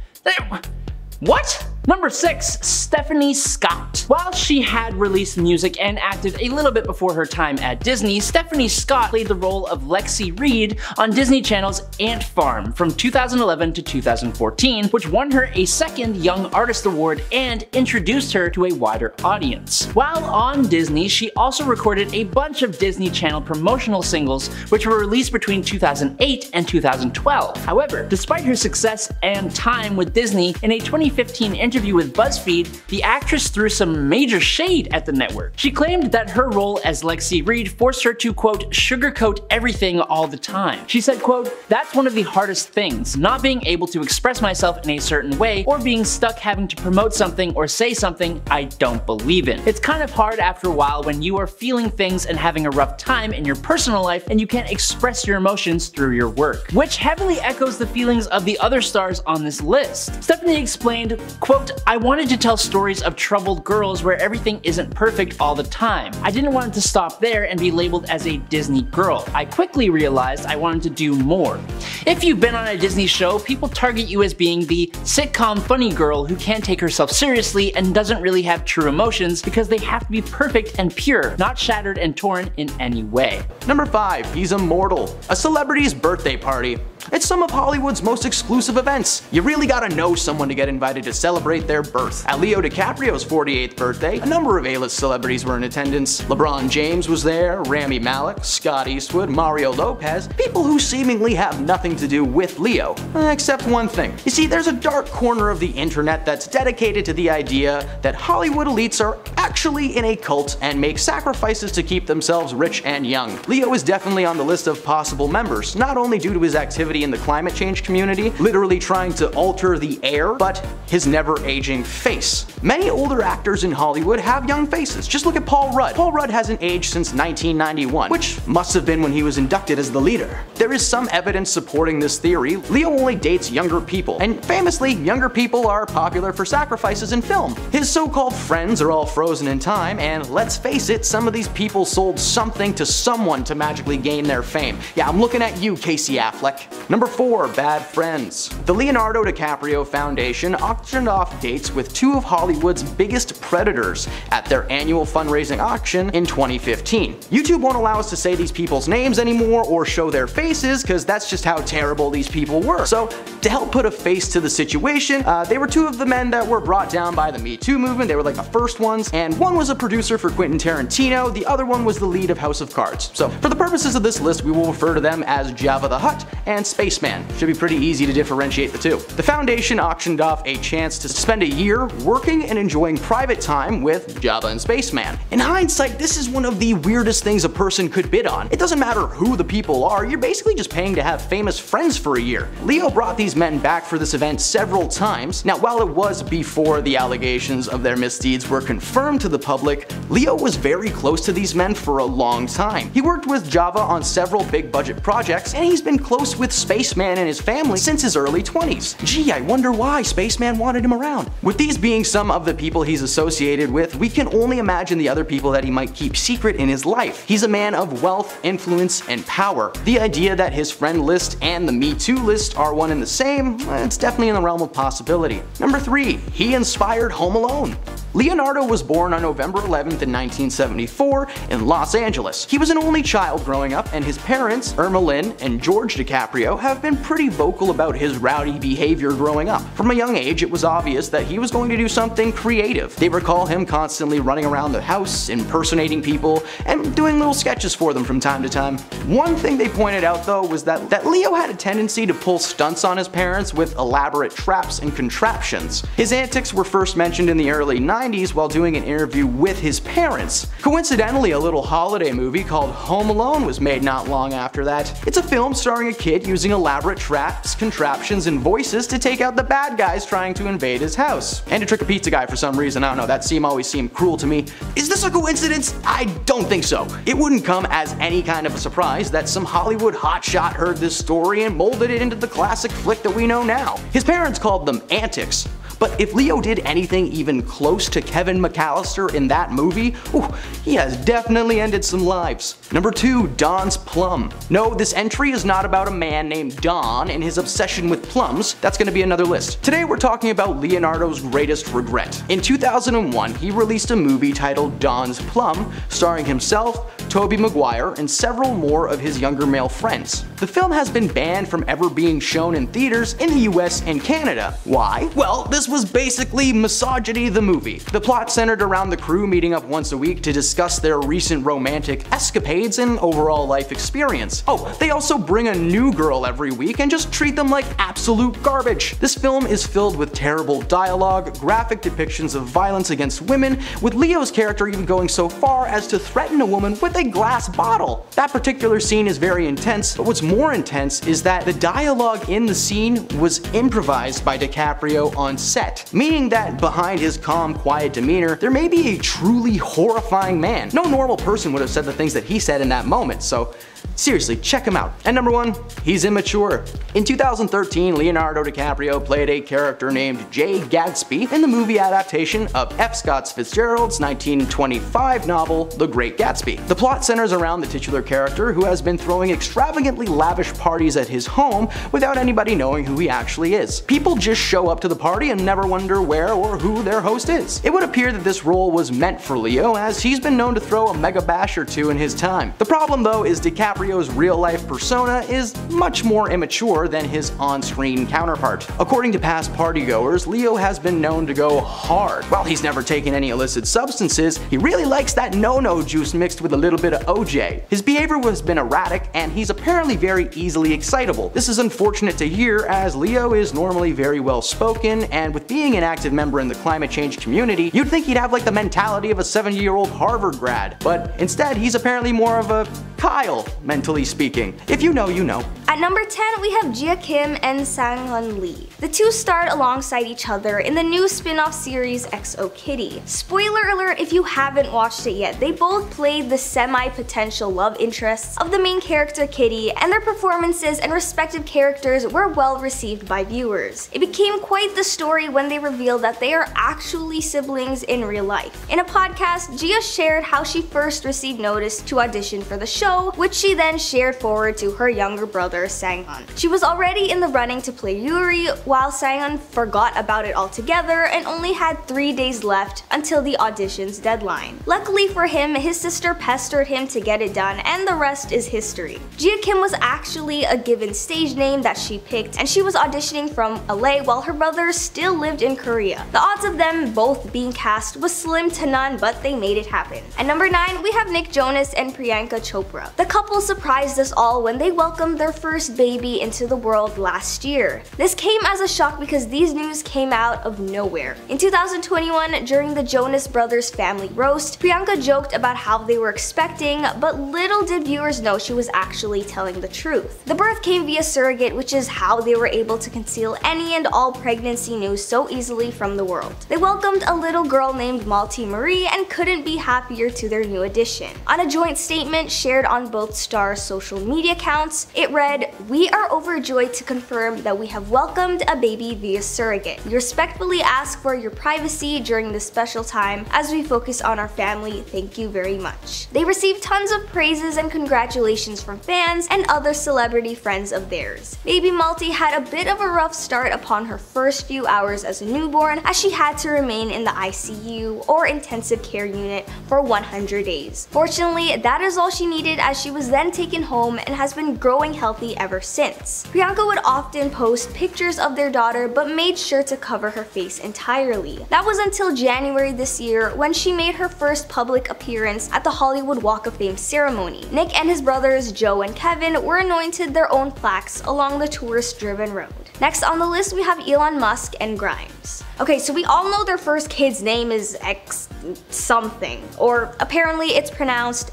B: What? Number 6. Stephanie Scott. While she had released music and acted a little bit before her time at Disney, Stephanie Scott played the role of Lexi Reed on Disney Channel's Ant Farm from 2011 to 2014, which won her a second Young Artist Award and introduced her to a wider audience. While on Disney, she also recorded a bunch of Disney Channel promotional singles, which were released between 2008 and 2012. However, despite her success and time with Disney, in a 2015 interview interview with BuzzFeed, the actress threw some major shade at the network. She claimed that her role as Lexi Reed forced her to, quote, sugarcoat everything all the time. She said, quote, that's one of the hardest things, not being able to express myself in a certain way or being stuck having to promote something or say something I don't believe in. It's kind of hard after a while when you are feeling things and having a rough time in your personal life and you can't express your emotions through your work, which heavily echoes the feelings of the other stars on this list. Stephanie explained, quote, I wanted to tell stories of troubled girls where everything isn't perfect all the time. I didn't want it to stop there and be labeled as a Disney girl. I quickly realized I wanted to do more. If you've been on a Disney show, people target you as being the sitcom funny girl who can't take herself seriously and doesn't really have true emotions because they have to be perfect and pure, not shattered and torn in any way.
E: Number 5. He's immortal. A celebrity's birthday party. It's some of Hollywood's most exclusive events. You really gotta know someone to get invited to celebrate their birth. At Leo DiCaprio's 48th birthday, a number of A-list celebrities were in attendance. LeBron James was there, Rami Malek, Scott Eastwood, Mario Lopez, people who seemingly have nothing to do with Leo, uh, except one thing. You see, there's a dark corner of the internet that's dedicated to the idea that Hollywood elites are actually in a cult and make sacrifices to keep themselves rich and young. Leo is definitely on the list of possible members, not only due to his activity in the climate change community, literally trying to alter the air, but his never aging face. Many older actors in Hollywood have young faces. Just look at Paul Rudd. Paul Rudd hasn't aged since 1991, which must have been when he was inducted as the leader. There is some evidence supporting this theory. Leo only dates younger people, and famously, younger people are popular for sacrifices in film. His so-called friends are all frozen in time, and let's face it, some of these people sold something to someone to magically gain their fame. Yeah, I'm looking at you, Casey Affleck. Number 4. Bad Friends The Leonardo DiCaprio Foundation auctioned off dates with two of Hollywood's biggest predators at their annual fundraising auction in 2015. YouTube won't allow us to say these people's names anymore or show their faces because that's just how terrible these people were. So to help put a face to the situation, uh, they were two of the men that were brought down by the Me Too movement. They were like the first ones, and one was a producer for Quentin Tarantino, the other one was the lead of House of Cards. So for the purposes of this list, we will refer to them as Java the Hutt and Spaceman. Should be pretty easy to differentiate the two. The foundation auctioned off a chance to spend a year working and enjoying private time with Java and Spaceman. In hindsight, this is one of the weirdest things a person could bid on. It doesn't matter who the people are, you're basically just paying to have famous friends for a year. Leo brought these men back for this event several times. Now, while it was before the allegations of their misdeeds were confirmed to the public, Leo was very close to these men for a long time. He worked with Java on several big budget projects, and he's been close with Spaceman and his family since his early 20s. Gee, I wonder why Spaceman wanted him around. With these being some of the people he's associated with, we can only imagine the other people that he might keep secret in his life. He's a man of wealth, influence, and power. The idea that his friend list and the Me Too list are one and the same, eh, it's definitely in the realm of possibility. Number 3. He inspired Home Alone. Leonardo was born on November 11th in 1974 in Los Angeles. He was an only child growing up and his parents, Irmelin and George DiCaprio, have been pretty vocal about his rowdy behavior growing up. From a young age, it was obvious that he was going to do something creative. They recall him constantly running around the house, impersonating people, and doing little sketches for them from time to time. One thing they pointed out though was that, that Leo had a tendency to pull stunts on his parents with elaborate traps and contraptions. His antics were first mentioned in the early 90s while doing an interview with his parents. Coincidentally, a little holiday movie called Home Alone was made not long after that. It's a film starring a kid using elaborate traps, contraptions, and voices to take out the bad guys trying to invade his house. And to trick a pizza guy for some reason, I don't know, that scene always seemed cruel to me. Is this a coincidence? I don't think so. It wouldn't come as any kind of a surprise that some Hollywood hotshot heard this story and molded it into the classic flick that we know now. His parents called them antics, but if Leo did anything even close to Kevin McCallister in that movie, ooh, he has definitely ended some lives. Number 2. Don's Plum. No, this entry is not about a man named Don and his obsession with plums, that's gonna be another list. Today we're talking about Leonardo's greatest regret. In 2001, he released a movie titled Don's Plum, starring himself, Tobey Maguire, and several more of his younger male friends. The film has been banned from ever being shown in theaters in the US and Canada. Why? Well, this was basically Misogyny the movie. The plot centered around the crew meeting up once a week to discuss their recent romantic escapades and overall life experience. Oh, they also bring a new girl every week and just treat them like absolute garbage. This film is filled with terrible dialogue, graphic depictions of violence against women, with Leo's character even going so far as to threaten a woman with a glass bottle. That particular scene is very intense, but what's more intense is that the dialogue in the scene was improvised by DiCaprio on set, meaning that behind his calm, quiet demeanor, there may be a truly horrifying man. No normal person would have said the things that he said in that moment, so Seriously, check him out. And number one, he's immature. In 2013, Leonardo DiCaprio played a character named Jay Gatsby in the movie adaptation of F. Scott Fitzgerald's 1925 novel, The Great Gatsby. The plot centers around the titular character who has been throwing extravagantly lavish parties at his home without anybody knowing who he actually is. People just show up to the party and never wonder where or who their host is. It would appear that this role was meant for Leo as he's been known to throw a mega bash or two in his time. The problem though is DiCaprio DiCaprio's real life persona is much more immature than his on-screen counterpart. According to past partygoers, Leo has been known to go hard. While he's never taken any illicit substances, he really likes that no-no juice mixed with a little bit of OJ. His behavior has been erratic, and he's apparently very easily excitable. This is unfortunate to hear as Leo is normally very well spoken, and with being an active member in the climate change community, you'd think he'd have like the mentality of a 70-year-old Harvard grad. But instead, he's apparently more of a Kyle, mentally speaking. If you know, you know.
C: At number 10, we have Gia Kim and Sang-heon Lee. The two starred alongside each other in the new spin-off series XO Kitty. Spoiler alert if you haven't watched it yet, they both played the semi-potential love interests of the main character Kitty, and their performances and respective characters were well received by viewers. It became quite the story when they revealed that they are actually siblings in real life. In a podcast, Gia shared how she first received notice to audition for the show, which she then shared forward to her younger brother Sang-heon. She was already in the running to play Yuri, while Sang-heon forgot about it altogether and only had three days left until the audition's deadline. Luckily for him, his sister pestered him to get it done and the rest is history. Gia Kim was actually a given stage name that she picked and she was auditioning from LA while her brother still lived in Korea. The odds of them both being cast was slim to none but they made it happen. At number 9, we have Nick Jonas and Priyanka Chopra. The couple surprised us all when they welcomed their first baby into the world last year. This came as a shock because these news came out of nowhere. In 2021, during the Jonas Brothers family roast, Priyanka joked about how they were expecting, but little did viewers know she was actually telling the truth. The birth came via surrogate, which is how they were able to conceal any and all pregnancy news so easily from the world. They welcomed a little girl named Malti Marie and couldn't be happier to their new addition. On a joint statement shared on both stars' social media accounts, it read, We are overjoyed to confirm that we have welcomed a baby via surrogate. We respectfully ask for your privacy during this special time as we focus on our family. Thank you very much. They received tons of praises and congratulations from fans and other celebrity friends of theirs. Baby Malti had a bit of a rough start upon her first few hours as a newborn as she had to remain in the ICU or intensive care unit for 100 days. Fortunately, that is all she needed as she was then taken home and has been growing healthy ever since. Priyanka would often post pictures of their daughter but made sure to cover her face entirely. That was until January this year when she made her first public appearance at the Hollywood Walk of Fame ceremony. Nick and his brothers Joe and Kevin were anointed their own plaques along the tourist-driven road. Next on the list we have Elon Musk and Grimes. Okay, so we all know their first kid's name is X something, or apparently it's pronounced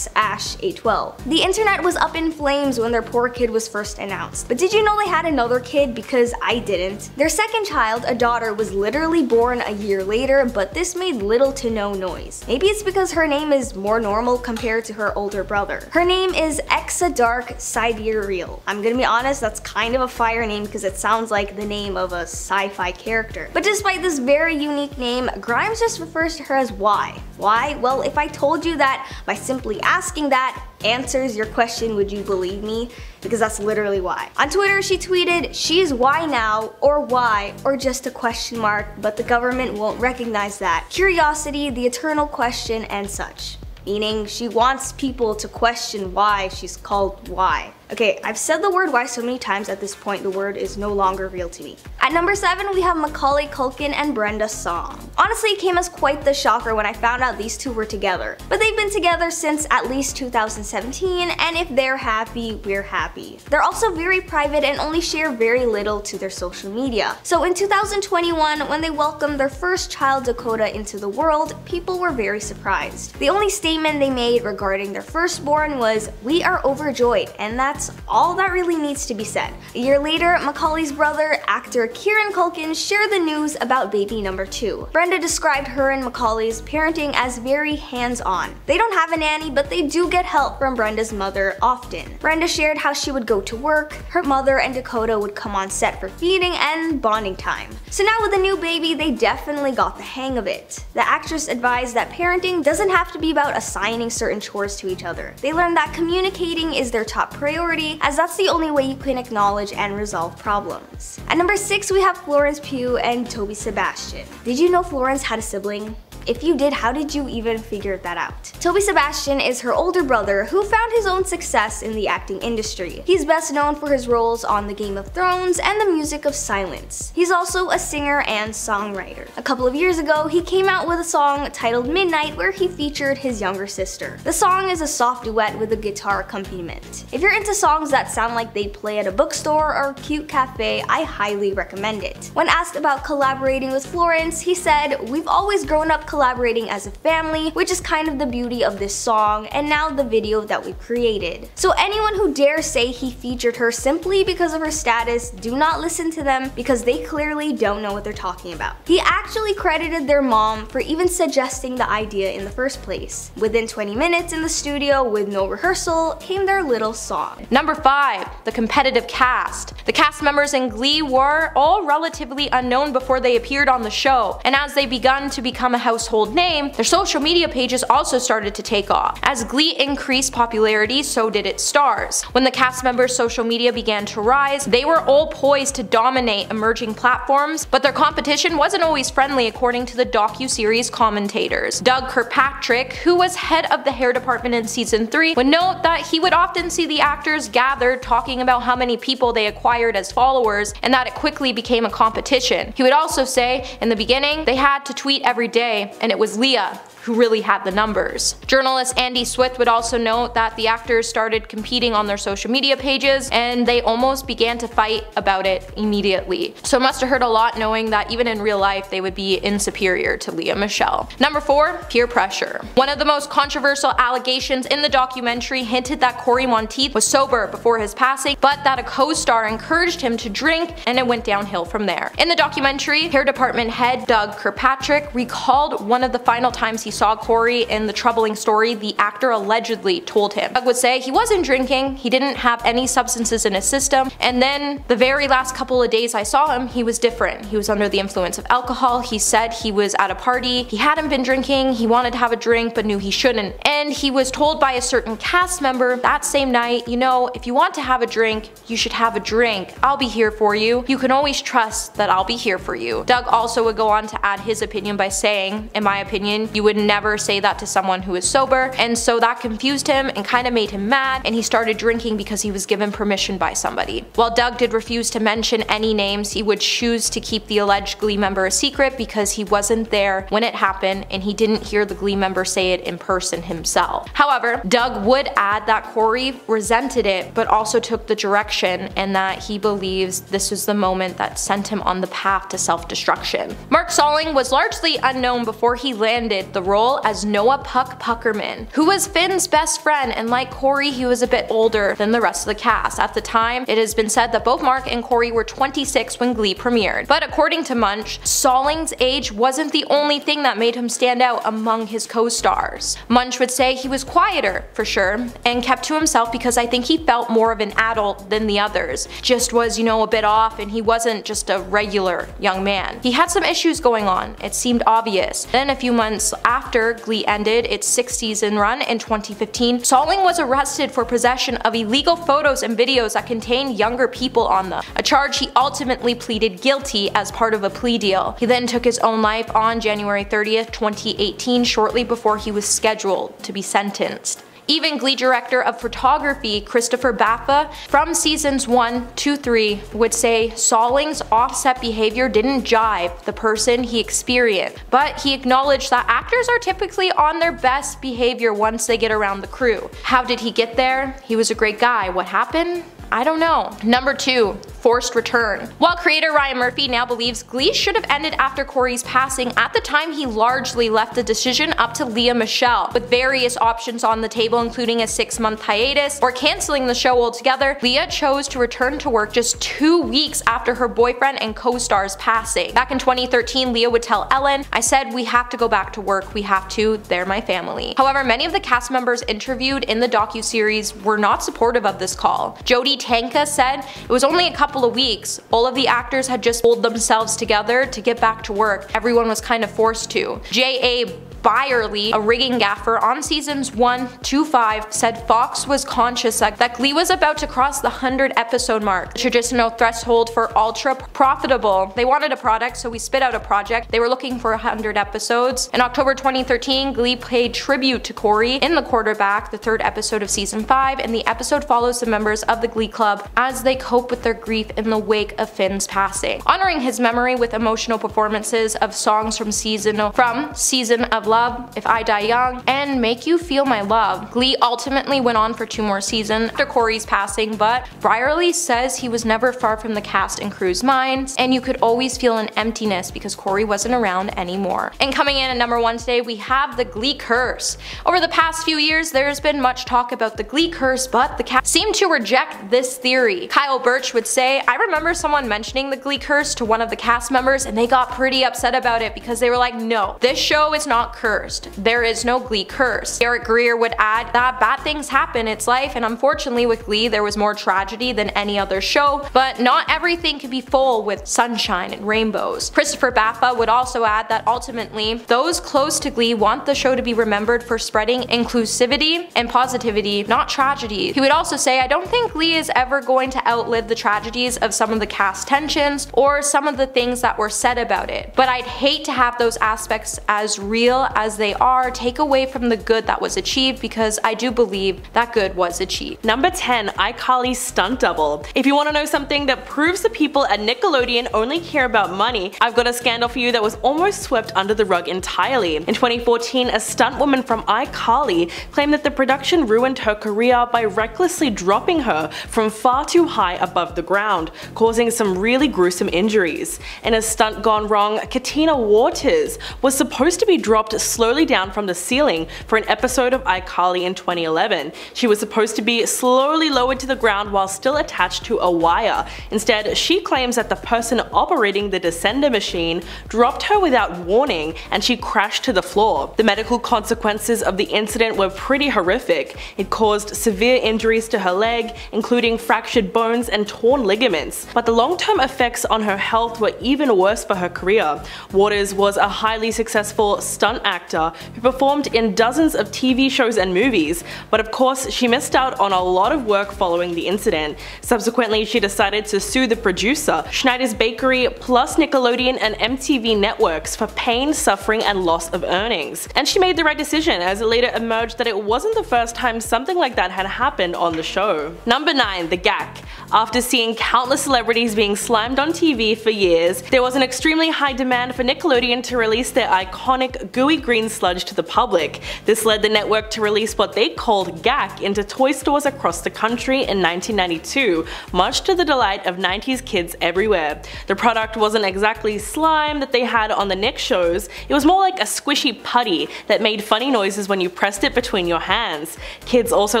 C: Ash A12. The internet was up in flames when their poor kid was first announced, but did you know they had another kid because I didn't? Their second child, a daughter, was literally born a year later, but this made little to no noise. Maybe it's because her name is more normal compared to her older brother. Her name is Exa Dark Sidereal. I'm gonna be honest, that's kind of a fire name because it sounds like the name of a sci-fi character. But despite this very unique name, Grimes just refers to her as Y. Why? Well, if I told you that by simply asking that answers your question, would you believe me? Because that's literally why. On Twitter, she tweeted, she's why now, or why, or just a question mark, but the government won't recognize that. Curiosity, the eternal question, and such. Meaning, she wants people to question why she's called why. Okay, I've said the word why so many times at this point the word is no longer real to me. At number 7 we have Macaulay Culkin and Brenda Song. Honestly it came as quite the shocker when I found out these two were together. But they've been together since at least 2017 and if they're happy, we're happy. They're also very private and only share very little to their social media. So in 2021 when they welcomed their first child Dakota into the world, people were very surprised. The only statement they made regarding their firstborn was, we are overjoyed and that's that's all that really needs to be said. A year later, Macaulay's brother, actor Kieran Culkin, shared the news about baby number two. Brenda described her and Macaulay's parenting as very hands-on. They don't have a nanny, but they do get help from Brenda's mother often. Brenda shared how she would go to work, her mother and Dakota would come on set for feeding and bonding time. So now with a new baby, they definitely got the hang of it. The actress advised that parenting doesn't have to be about assigning certain chores to each other. They learned that communicating is their top priority priority as that's the only way you can acknowledge and resolve problems. At number 6 we have Florence Pugh and Toby Sebastian. Did you know Florence had a sibling? If you did, how did you even figure that out? Toby Sebastian is her older brother who found his own success in the acting industry. He's best known for his roles on The Game of Thrones and The Music of Silence. He's also a singer and songwriter. A couple of years ago, he came out with a song titled Midnight where he featured his younger sister. The song is a soft duet with a guitar accompaniment. If you're into songs that sound like they play at a bookstore or cute cafe, I highly recommend it. When asked about collaborating with Florence, he said, We've always grown up collaborating as a family, which is kind of the beauty of this song and now the video that we created. So anyone who dares say he featured her simply because of her status, do not listen to them because they clearly don't know what they're talking about. He actually credited their mom for even suggesting the idea in the first place. Within 20 minutes in the studio with no rehearsal came their little song.
A: Number 5. The competitive cast. The cast members in Glee were all relatively unknown before they appeared on the show, and as they begun to become a household name, their social media pages also started to take off. As Glee increased popularity, so did its stars. When the cast members' social media began to rise, they were all poised to dominate emerging platforms, but their competition wasn't always friendly according to the docu-series commentators. Doug Kirkpatrick, who was head of the hair department in season 3, would note that he would often see the actors gathered talking about how many people they acquired as followers and that it quickly became a competition. He would also say, in the beginning, they had to tweet every day and it was Lea who really had the numbers. Journalist Andy Swift would also note that the actors started competing on their social media pages and they almost began to fight about it immediately. So it must have hurt a lot knowing that even in real life they would be insuperior to Lea Michele. Number 4. Peer pressure. One of the most controversial allegations in the documentary hinted that Cory Monteith was sober before his passing, but that a co-star encouraged him to drink and it went downhill from there. In the documentary, hair department head Doug Kirkpatrick recalled one of the final times he saw Cory in the troubling story the actor allegedly told him. Doug would say he wasn't drinking, he didn't have any substances in his system, and then the very last couple of days I saw him, he was different. He was under the influence of alcohol, he said he was at a party, he hadn't been drinking, he wanted to have a drink but knew he shouldn't, and he was told by a certain cast member that same night, you know, if you want to have a drink, you should have a drink. I'll be here for you. You can always trust that I'll be here for you. Doug also would go on to add his opinion by saying, in my opinion, you would never say that to someone who is sober, and so that confused him and kind of made him mad, and he started drinking because he was given permission by somebody. While Doug did refuse to mention any names, he would choose to keep the alleged Glee member a secret because he wasn't there when it happened and he didn't hear the Glee member say it in person himself. However, Doug would add that Cory resented it but also took the direction and that he believes this was the moment that sent him on the path to self-destruction. Mark Salling was largely unknown before he landed the role as Noah Puck Puckerman, who was Finn's best friend and like Cory, he was a bit older than the rest of the cast. At the time, it has been said that both Mark and Cory were 26 when Glee premiered. But according to Munch, Salling's age wasn't the only thing that made him stand out among his co-stars. Munch would say he was quieter, for sure, and kept to himself because I think he felt more of an adult than the others. Just was, you know, a bit off and he wasn't just a regular young man. He had some issues going on, it seemed obvious. Then a few months after Glee ended its sixth season run in 2015, Salling was arrested for possession of illegal photos and videos that contained younger people on them, a charge he ultimately pleaded guilty as part of a plea deal. He then took his own life on January 30th, 2018, shortly before he was scheduled to be sentenced. Even Glee director of photography Christopher Baffa from seasons 1, 2, 3 would say Salling's offset behavior didn't jive the person he experienced, but he acknowledged that actors are typically on their best behavior once they get around the crew. How did he get there? He was a great guy. What happened? I don't know. Number 2 forced return. While creator Ryan Murphy now believes Glee should have ended after Cory's passing, at the time he largely left the decision up to Lea Michele, with various options on the table including a 6 month hiatus or cancelling the show altogether, Lea chose to return to work just 2 weeks after her boyfriend and co-star's passing. Back in 2013 Lea would tell Ellen, I said we have to go back to work, we have to, they're my family. However, many of the cast members interviewed in the docu-series were not supportive of this call. Jody Tanka said it was only a couple couple of weeks, all of the actors had just pulled themselves together to get back to work. Everyone was kind of forced to. J.A. Byerly, a rigging gaffer on seasons 1 to 5, said Fox was conscious that, Glee was about to cross the 100 episode mark, traditional threshold for ultra profitable. They wanted a product, so we spit out a project. They were looking for 100 episodes. In October 2013, Glee paid tribute to Cory in The Quarterback, the third episode of season 5, and the episode follows the members of the Glee Club as they cope with their grief in the wake of Finn's passing, honoring his memory with emotional performances of songs from season from Season of Love, If I Die Young, and Make You Feel My Love. Glee ultimately went on for two more seasons after Cory's passing, but Byerly says he was never far from the cast and crew's minds, and you could always feel an emptiness because Cory wasn't around anymore. And coming in at number one today, we have the Glee curse. Over the past few years, there's been much talk about the Glee curse, but the cast seemed to reject this theory. Kyle Burch would say, I remember someone mentioning the Glee curse to one of the cast members, and they got pretty upset about it because they were like, no, this show is not cursed. There is no Glee curse. Eric Greer would add that bad things happen, it's life, and unfortunately with Glee there was more tragedy than any other show, but not everything can be full with sunshine and rainbows. Christopher Baffa would also add that ultimately, those close to Glee want the show to be remembered for spreading inclusivity and positivity, not tragedy. He would also say, I don't think Glee is ever going to outlive the tragedies of some of the cast tensions or some of the things that were said about it, but I'd hate to have those aspects as real as they are take away from the good that was achieved because I do believe that good was achieved.
D: Number 10, iCarly's stunt double. If you want to know something that proves the people at Nickelodeon only care about money, I've got a scandal for you that was almost swept under the rug entirely. In 2014, a stunt woman from iCarly claimed that the production ruined her career by recklessly dropping her from far too high above the ground, causing some really gruesome injuries. In a stunt gone wrong, Katina Waters was supposed to be dropped slowly down from the ceiling for an episode of iCarly in 2011. She was supposed to be slowly lowered to the ground while still attached to a wire. Instead, she claims that the person operating the descender machine dropped her without warning and she crashed to the floor. The medical consequences of the incident were pretty horrific. It caused severe injuries to her leg, including fractured bones and torn ligaments. But the long-term effects on her health were even worse for her career. Waters was a highly successful stunt actor who performed in dozens of TV shows and movies, but of course she missed out on a lot of work following the incident. Subsequently, she decided to sue the producer, Schneider's Bakery, plus Nickelodeon and MTV networks for pain, suffering, and loss of earnings. And she made the right decision as it later emerged that it wasn't the first time something like that had happened on the show. Number 9. The Gak After seeing countless celebrities being slimed on TV for years, there was an extremely high demand for Nickelodeon to release their iconic gooey green sludge to the public. This led the network to release what they called Gak into toy stores across the country in 1992, much to the delight of 90s kids everywhere. The product wasn't exactly slime that they had on the Nick shows, it was more like a squishy putty that made funny noises when you pressed it between your hands. Kids also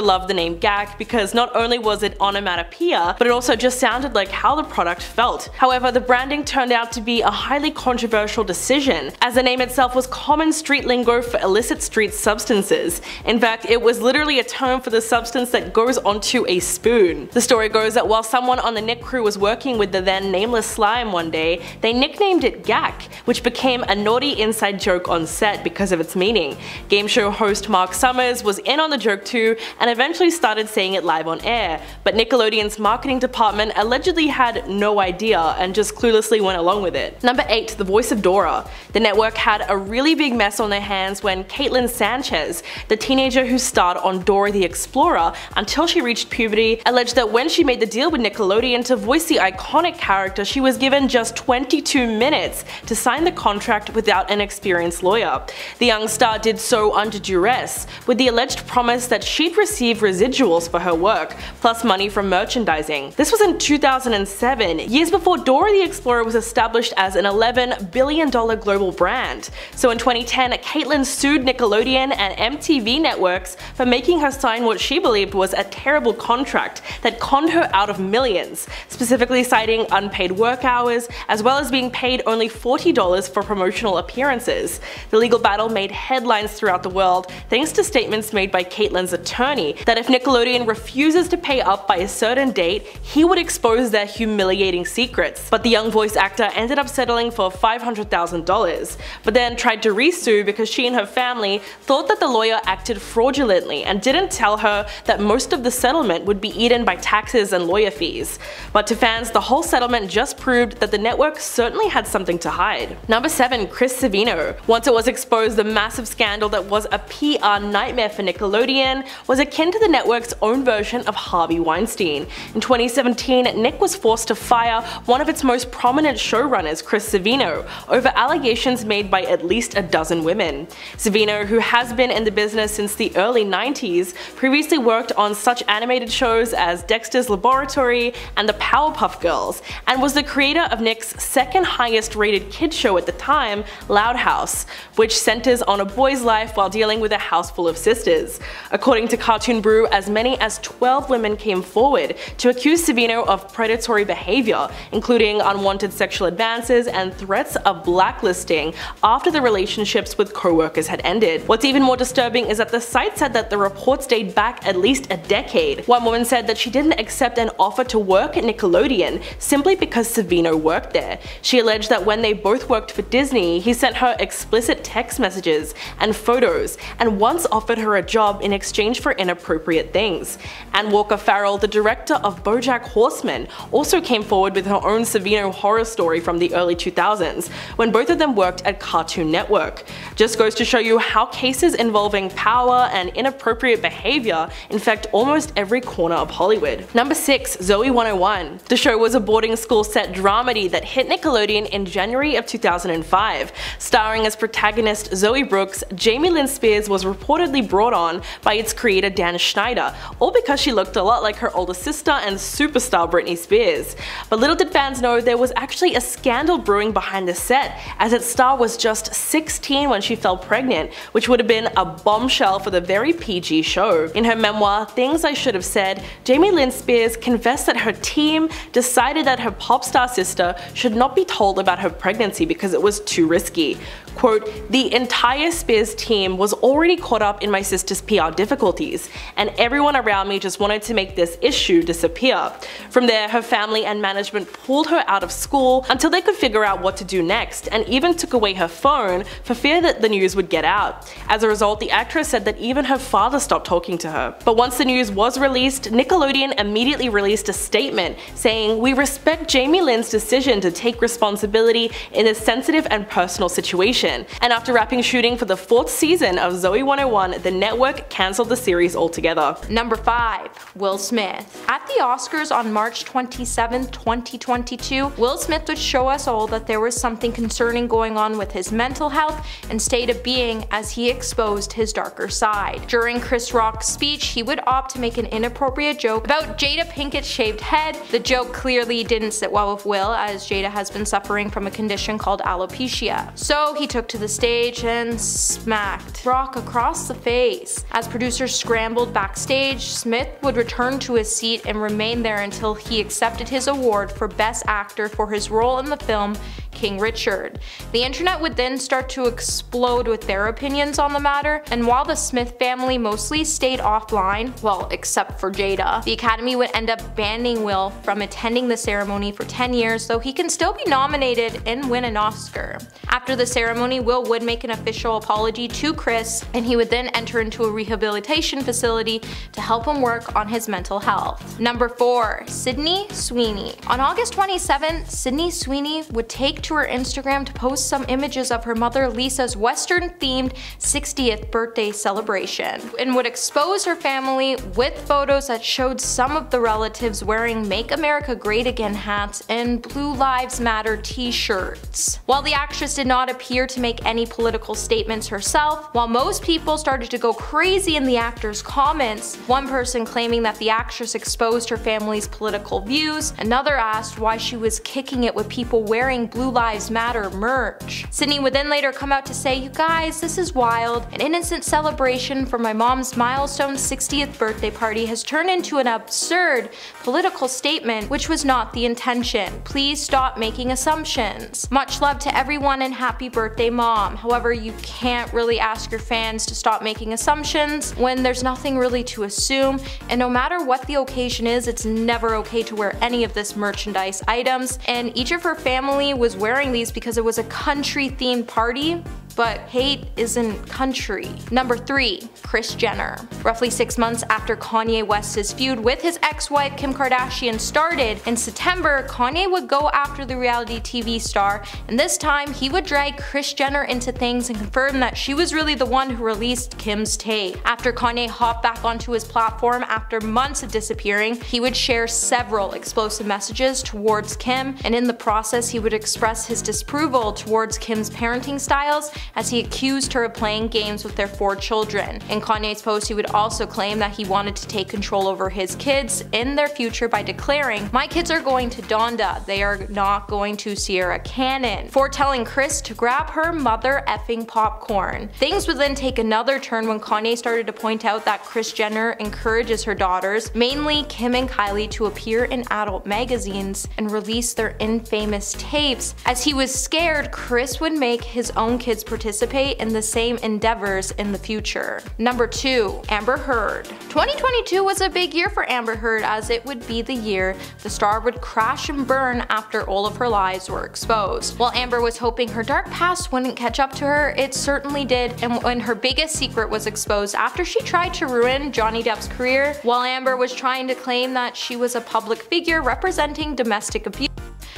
D: loved the name Gak because not only was it onomatopoeia, but it also just sounded like how the product felt. However, the branding turned out to be a highly controversial decision, as the name itself was common street lingo for illicit street substances. In fact, it was literally a term for the substance that goes onto a spoon. The story goes that while someone on the Nick crew was working with the then nameless slime one day, they nicknamed it Gak, which became a naughty inside joke on set because of its meaning. Game show host Mark Summers was in on the joke too and eventually started saying it live on air, but Nickelodeon's marketing department allegedly had no idea and just cluelessly went along with it. Number 8. The voice of Dora. The network had a really big mess on their hands when Caitlin Sanchez, the teenager who starred on Dora the Explorer until she reached puberty, alleged that when she made the deal with Nickelodeon to voice the iconic character, she was given just 22 minutes to sign the contract without an experienced lawyer. The young star did so under duress, with the alleged promise that she'd receive residuals for her work, plus money from merchandising. This was in 2007, years before Dora the Explorer was established as an $11 billion global brand. So in 2010, Caitlin sued Nickelodeon and MTV networks for making her sign what she believed was a terrible contract that conned her out of millions, specifically citing unpaid work hours, as well as being paid only $40 for promotional appearances. The legal battle made headlines throughout the world thanks to statements made by Caitlin's attorney that if Nickelodeon refuses to pay up by a certain date, he would expose their humiliating secrets. But the young voice actor ended up settling for $500,000, but then tried to re-sue because she and her family thought that the lawyer acted fraudulently and didn't tell her that most of the settlement would be eaten by taxes and lawyer fees. But to fans, the whole settlement just proved that the network certainly had something to hide. Number 7. Chris Savino. Once it was exposed the massive scandal that was a PR nightmare for Nickelodeon was akin to the network's own version of Harvey Weinstein. In 2017, Nick was forced to fire one of its most prominent showrunners, Chris Savino, over allegations made by at least a dozen women. Savino, who has been in the business since the early 90s, previously worked on such animated shows as Dexter's Laboratory and the Powerpuff Girls, and was the creator of Nick's second highest rated kids show at the time, Loud House, which centers on a boy's life while dealing with a house full of sisters. According to Cartoon Brew, as many as 12 women came forward to accuse Savino of predatory behavior, including unwanted sexual advances and threats of blacklisting after the relationships with co-workers had ended. What's even more disturbing is that the site said that the reports date back at least a decade. One woman said that she didn't accept an offer to work at Nickelodeon simply because Savino worked there. She alleged that when they both worked for Disney, he sent her explicit text messages and photos, and once offered her a job in exchange for inappropriate things. And Walker Farrell, the director of Bojack Horseman, also came forward with her own Savino horror story from the early 2000s, when both of them worked at Cartoon Network. Just goes to show you how cases involving power and inappropriate behavior infect almost every corner of Hollywood. Number 6. Zoey 101 The show was a boarding school set dramedy that hit Nickelodeon in January of 2005. Starring as protagonist Zoey Brooks, Jamie Lynn Spears was reportedly brought on by its creator Dan Schneider, all because she looked a lot like her older sister and superstar Britney Spears. But little did fans know there was actually a scandal brewing behind the set, as its star was just 16 when she fell pregnant, which would have been a bombshell for the very PG show. In her memoir, Things I Should Have Said, Jamie Lynn Spears confessed that her team decided that her pop star sister should not be told about her pregnancy because it was too risky. Quote, the entire Spears team was already caught up in my sister's PR difficulties, and everyone around me just wanted to make this issue disappear. From there, her family and management pulled her out of school until they could figure out what to do next, and even took away her phone for fear that the news would get out. As a result, the actress said that even her father stopped talking to her. But once the news was released, Nickelodeon immediately released a statement saying, We respect Jamie Lynn's decision to take responsibility in a sensitive and personal situation and after wrapping shooting for the fourth season of Zoey 101, the network cancelled the series altogether.
A: Number 5. Will Smith At the Oscars on March 27, 2022, Will Smith would show us all that there was something concerning going on with his mental health and state of being as he exposed his darker side. During Chris Rock's speech, he would opt to make an inappropriate joke about Jada Pinkett's shaved head. The joke clearly didn't sit well with Will as Jada has been suffering from a condition called alopecia. So he took to the stage and smacked Rock across the face. As producers scrambled backstage, Smith would return to his seat and remain there until he accepted his award for Best Actor for his role in the film King Richard. The internet would then start to explode with their opinions on the matter, and while the Smith family mostly stayed offline, well, except for Jada, the Academy would end up banning Will from attending the ceremony for 10 years, though he can still be nominated and win an Oscar. After the ceremony, Will would make an official apology to Chris, and he would then enter into a rehabilitation facility to help him work on his mental health. Number 4. Sydney Sweeney On August 27, Sydney Sweeney would take to her Instagram to post some images of her mother Lisa's Western themed 60th birthday celebration and would expose her family with photos that showed some of the relatives wearing Make America Great Again hats and Blue Lives Matter t-shirts. While the actress did not appear to make any political statements herself, while most people started to go crazy in the actor's comments, one person claiming that the actress exposed her family's political views, another asked why she was kicking it with people wearing Blue Lives Matter merch. Sydney would then later come out to say, you guys, this is wild. An innocent celebration for my mom's milestone 60th birthday party has turned into an absurd political statement which was not the intention. Please stop making assumptions. Much love to everyone and happy birthday mom. However, you can't really ask your fans to stop making assumptions when there's nothing really to assume. And no matter what the occasion is, it's never okay to wear any of this merchandise items. And each of her family was wearing these because it was a country themed party but hate isn't country. Number 3. Kris Jenner Roughly 6 months after Kanye West's feud with his ex-wife Kim Kardashian started, in September Kanye would go after the reality TV star and this time he would drag Kris Jenner into things and confirm that she was really the one who released Kim's tape. After Kanye hopped back onto his platform after months of disappearing, he would share several explosive messages towards Kim and in the process he would express his disapproval towards Kim's parenting styles as he accused her of playing games with their four children. In Kanye's post, he would also claim that he wanted to take control over his kids in their future by declaring, My kids are going to Donda, they are not going to Sierra Canyon, foretelling Kris to grab her mother effing popcorn. Things would then take another turn when Kanye started to point out that Kris Jenner encourages her daughters, mainly Kim and Kylie, to appear in adult magazines and release their infamous tapes. As he was scared, Kris would make his own kids participate in the same endeavors in the future. Number 2. Amber Heard 2022 was a big year for Amber Heard as it would be the year the star would crash and burn after all of her lies were exposed. While Amber was hoping her dark past wouldn't catch up to her, it certainly did and when her biggest secret was exposed after she tried to ruin Johnny Depp's career, while Amber was trying to claim that she was a public figure representing domestic abuse.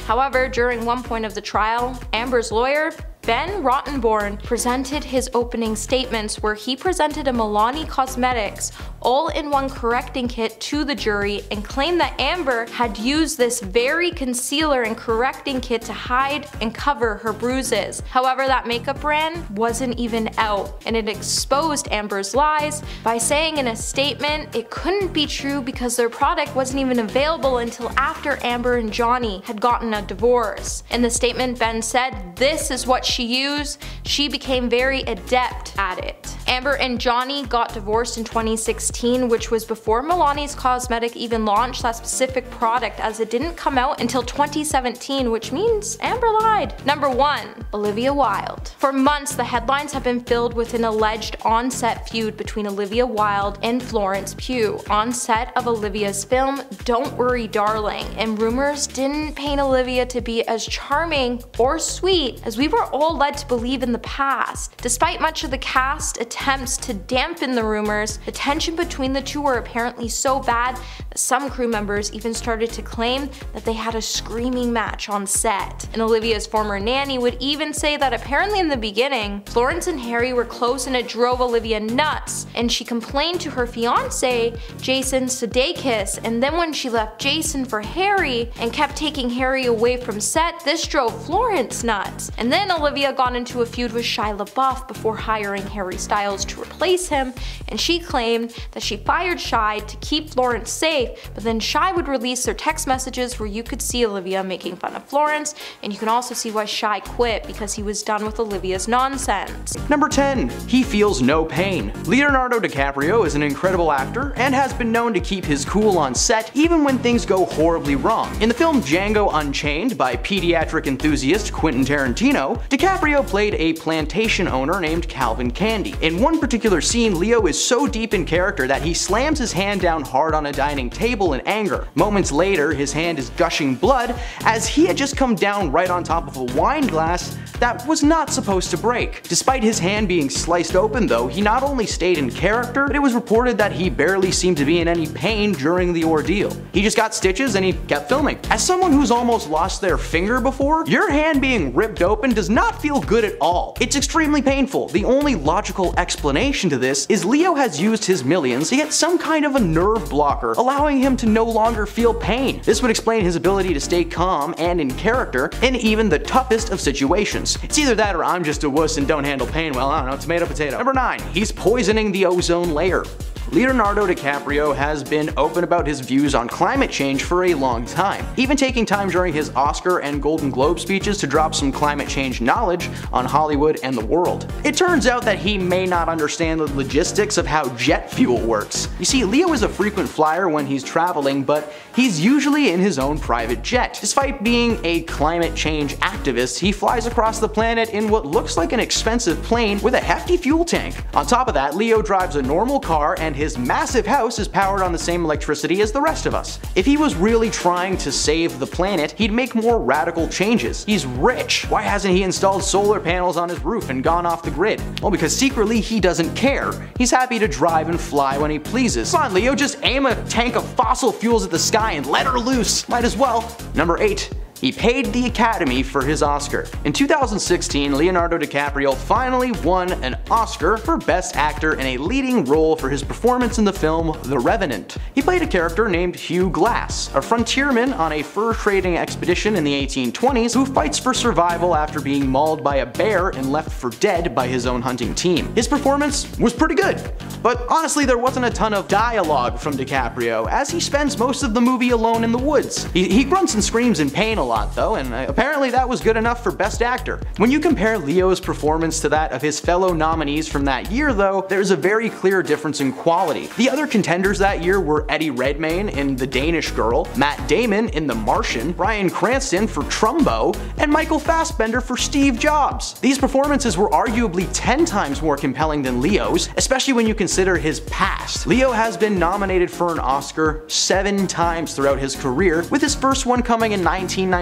A: However, during one point of the trial, Amber's lawyer Ben Rottenborn presented his opening statements where he presented a Milani Cosmetics all-in-one correcting kit to the jury and claimed that Amber had used this very concealer and correcting kit to hide and cover her bruises. However, that makeup brand wasn't even out and it exposed Amber's lies by saying in a statement it couldn't be true because their product wasn't even available until after Amber and Johnny had gotten a divorce. In the statement, Ben said, this is what she used, she became very adept at it. Amber and Johnny got divorced in 2016, which was before Milani's Cosmetic even launched that specific product as it didn't come out until 2017, which means Amber lied. Number 1. Olivia Wilde For months, the headlines have been filled with an alleged on-set feud between Olivia Wilde and Florence Pugh on set of Olivia's film Don't Worry Darling, and rumors didn't paint Olivia to be as charming or sweet as we were all led to believe in the past. Despite much of the cast attempts to dampen the rumors, the tension between the two were apparently so bad that some crew members even started to claim that they had a screaming match on set. And Olivia's former nanny would even say that apparently in the beginning, Florence and Harry were close and it drove Olivia nuts, and she complained to her fiance, Jason Sudeikis, and then when she left Jason for Harry and kept taking Harry away from set, this drove Florence nuts. And then Olivia got into a feud with Shia LaBeouf before hiring Harry Styles Styles to replace him, and she claimed that she fired Shia to keep Florence safe, but then Shia would release their text messages where you could see Olivia making fun of Florence, and you can also see why Shia quit because he was done with Olivia's nonsense.
E: Number 10. He feels no pain. Leonardo DiCaprio is an incredible actor and has been known to keep his cool on set even when things go horribly wrong. In the film Django Unchained by pediatric enthusiast Quentin Tarantino, DiCaprio played a plantation owner named Calvin Candie. In in one particular scene, Leo is so deep in character that he slams his hand down hard on a dining table in anger. Moments later, his hand is gushing blood as he had just come down right on top of a wine glass that was not supposed to break. Despite his hand being sliced open though, he not only stayed in character, but it was reported that he barely seemed to be in any pain during the ordeal. He just got stitches and he kept filming. As someone who's almost lost their finger before, your hand being ripped open does not feel good at all. It's extremely painful. The only logical explanation to this is Leo has used his millions to get some kind of a nerve blocker, allowing him to no longer feel pain. This would explain his ability to stay calm and in character in even the toughest of situations. It's either that or I'm just a wuss and don't handle pain well, I don't know, tomato potato. Number 9. He's poisoning the ozone layer. Leonardo DiCaprio has been open about his views on climate change for a long time, even taking time during his Oscar and Golden Globe speeches to drop some climate change knowledge on Hollywood and the world. It turns out that he may not understand the logistics of how jet fuel works. You see, Leo is a frequent flyer when he's traveling, but he's usually in his own private jet. Despite being a climate change activist, he flies across the planet in what looks like an expensive plane with a hefty fuel tank. On top of that, Leo drives a normal car and his massive house is powered on the same electricity as the rest of us. If he was really trying to save the planet, he'd make more radical changes. He's rich. Why hasn't he installed solar panels on his roof and gone off the grid? Well, because secretly he doesn't care. He's happy to drive and fly when he pleases. Come on, Leo, just aim a tank of fossil fuels at the sky and let her loose. Might as well. Number 8. He paid the Academy for his Oscar. In 2016, Leonardo DiCaprio finally won an Oscar for Best Actor in a leading role for his performance in the film The Revenant. He played a character named Hugh Glass, a frontierman on a fur trading expedition in the 1820s who fights for survival after being mauled by a bear and left for dead by his own hunting team. His performance was pretty good, but honestly there wasn't a ton of dialogue from DiCaprio as he spends most of the movie alone in the woods. He, he grunts and screams in pain a lot lot though, and uh, apparently that was good enough for Best Actor. When you compare Leo's performance to that of his fellow nominees from that year though, there's a very clear difference in quality. The other contenders that year were Eddie Redmayne in The Danish Girl, Matt Damon in The Martian, Bryan Cranston for Trumbo, and Michael Fassbender for Steve Jobs. These performances were arguably 10 times more compelling than Leo's, especially when you consider his past. Leo has been nominated for an Oscar seven times throughout his career, with his first one coming in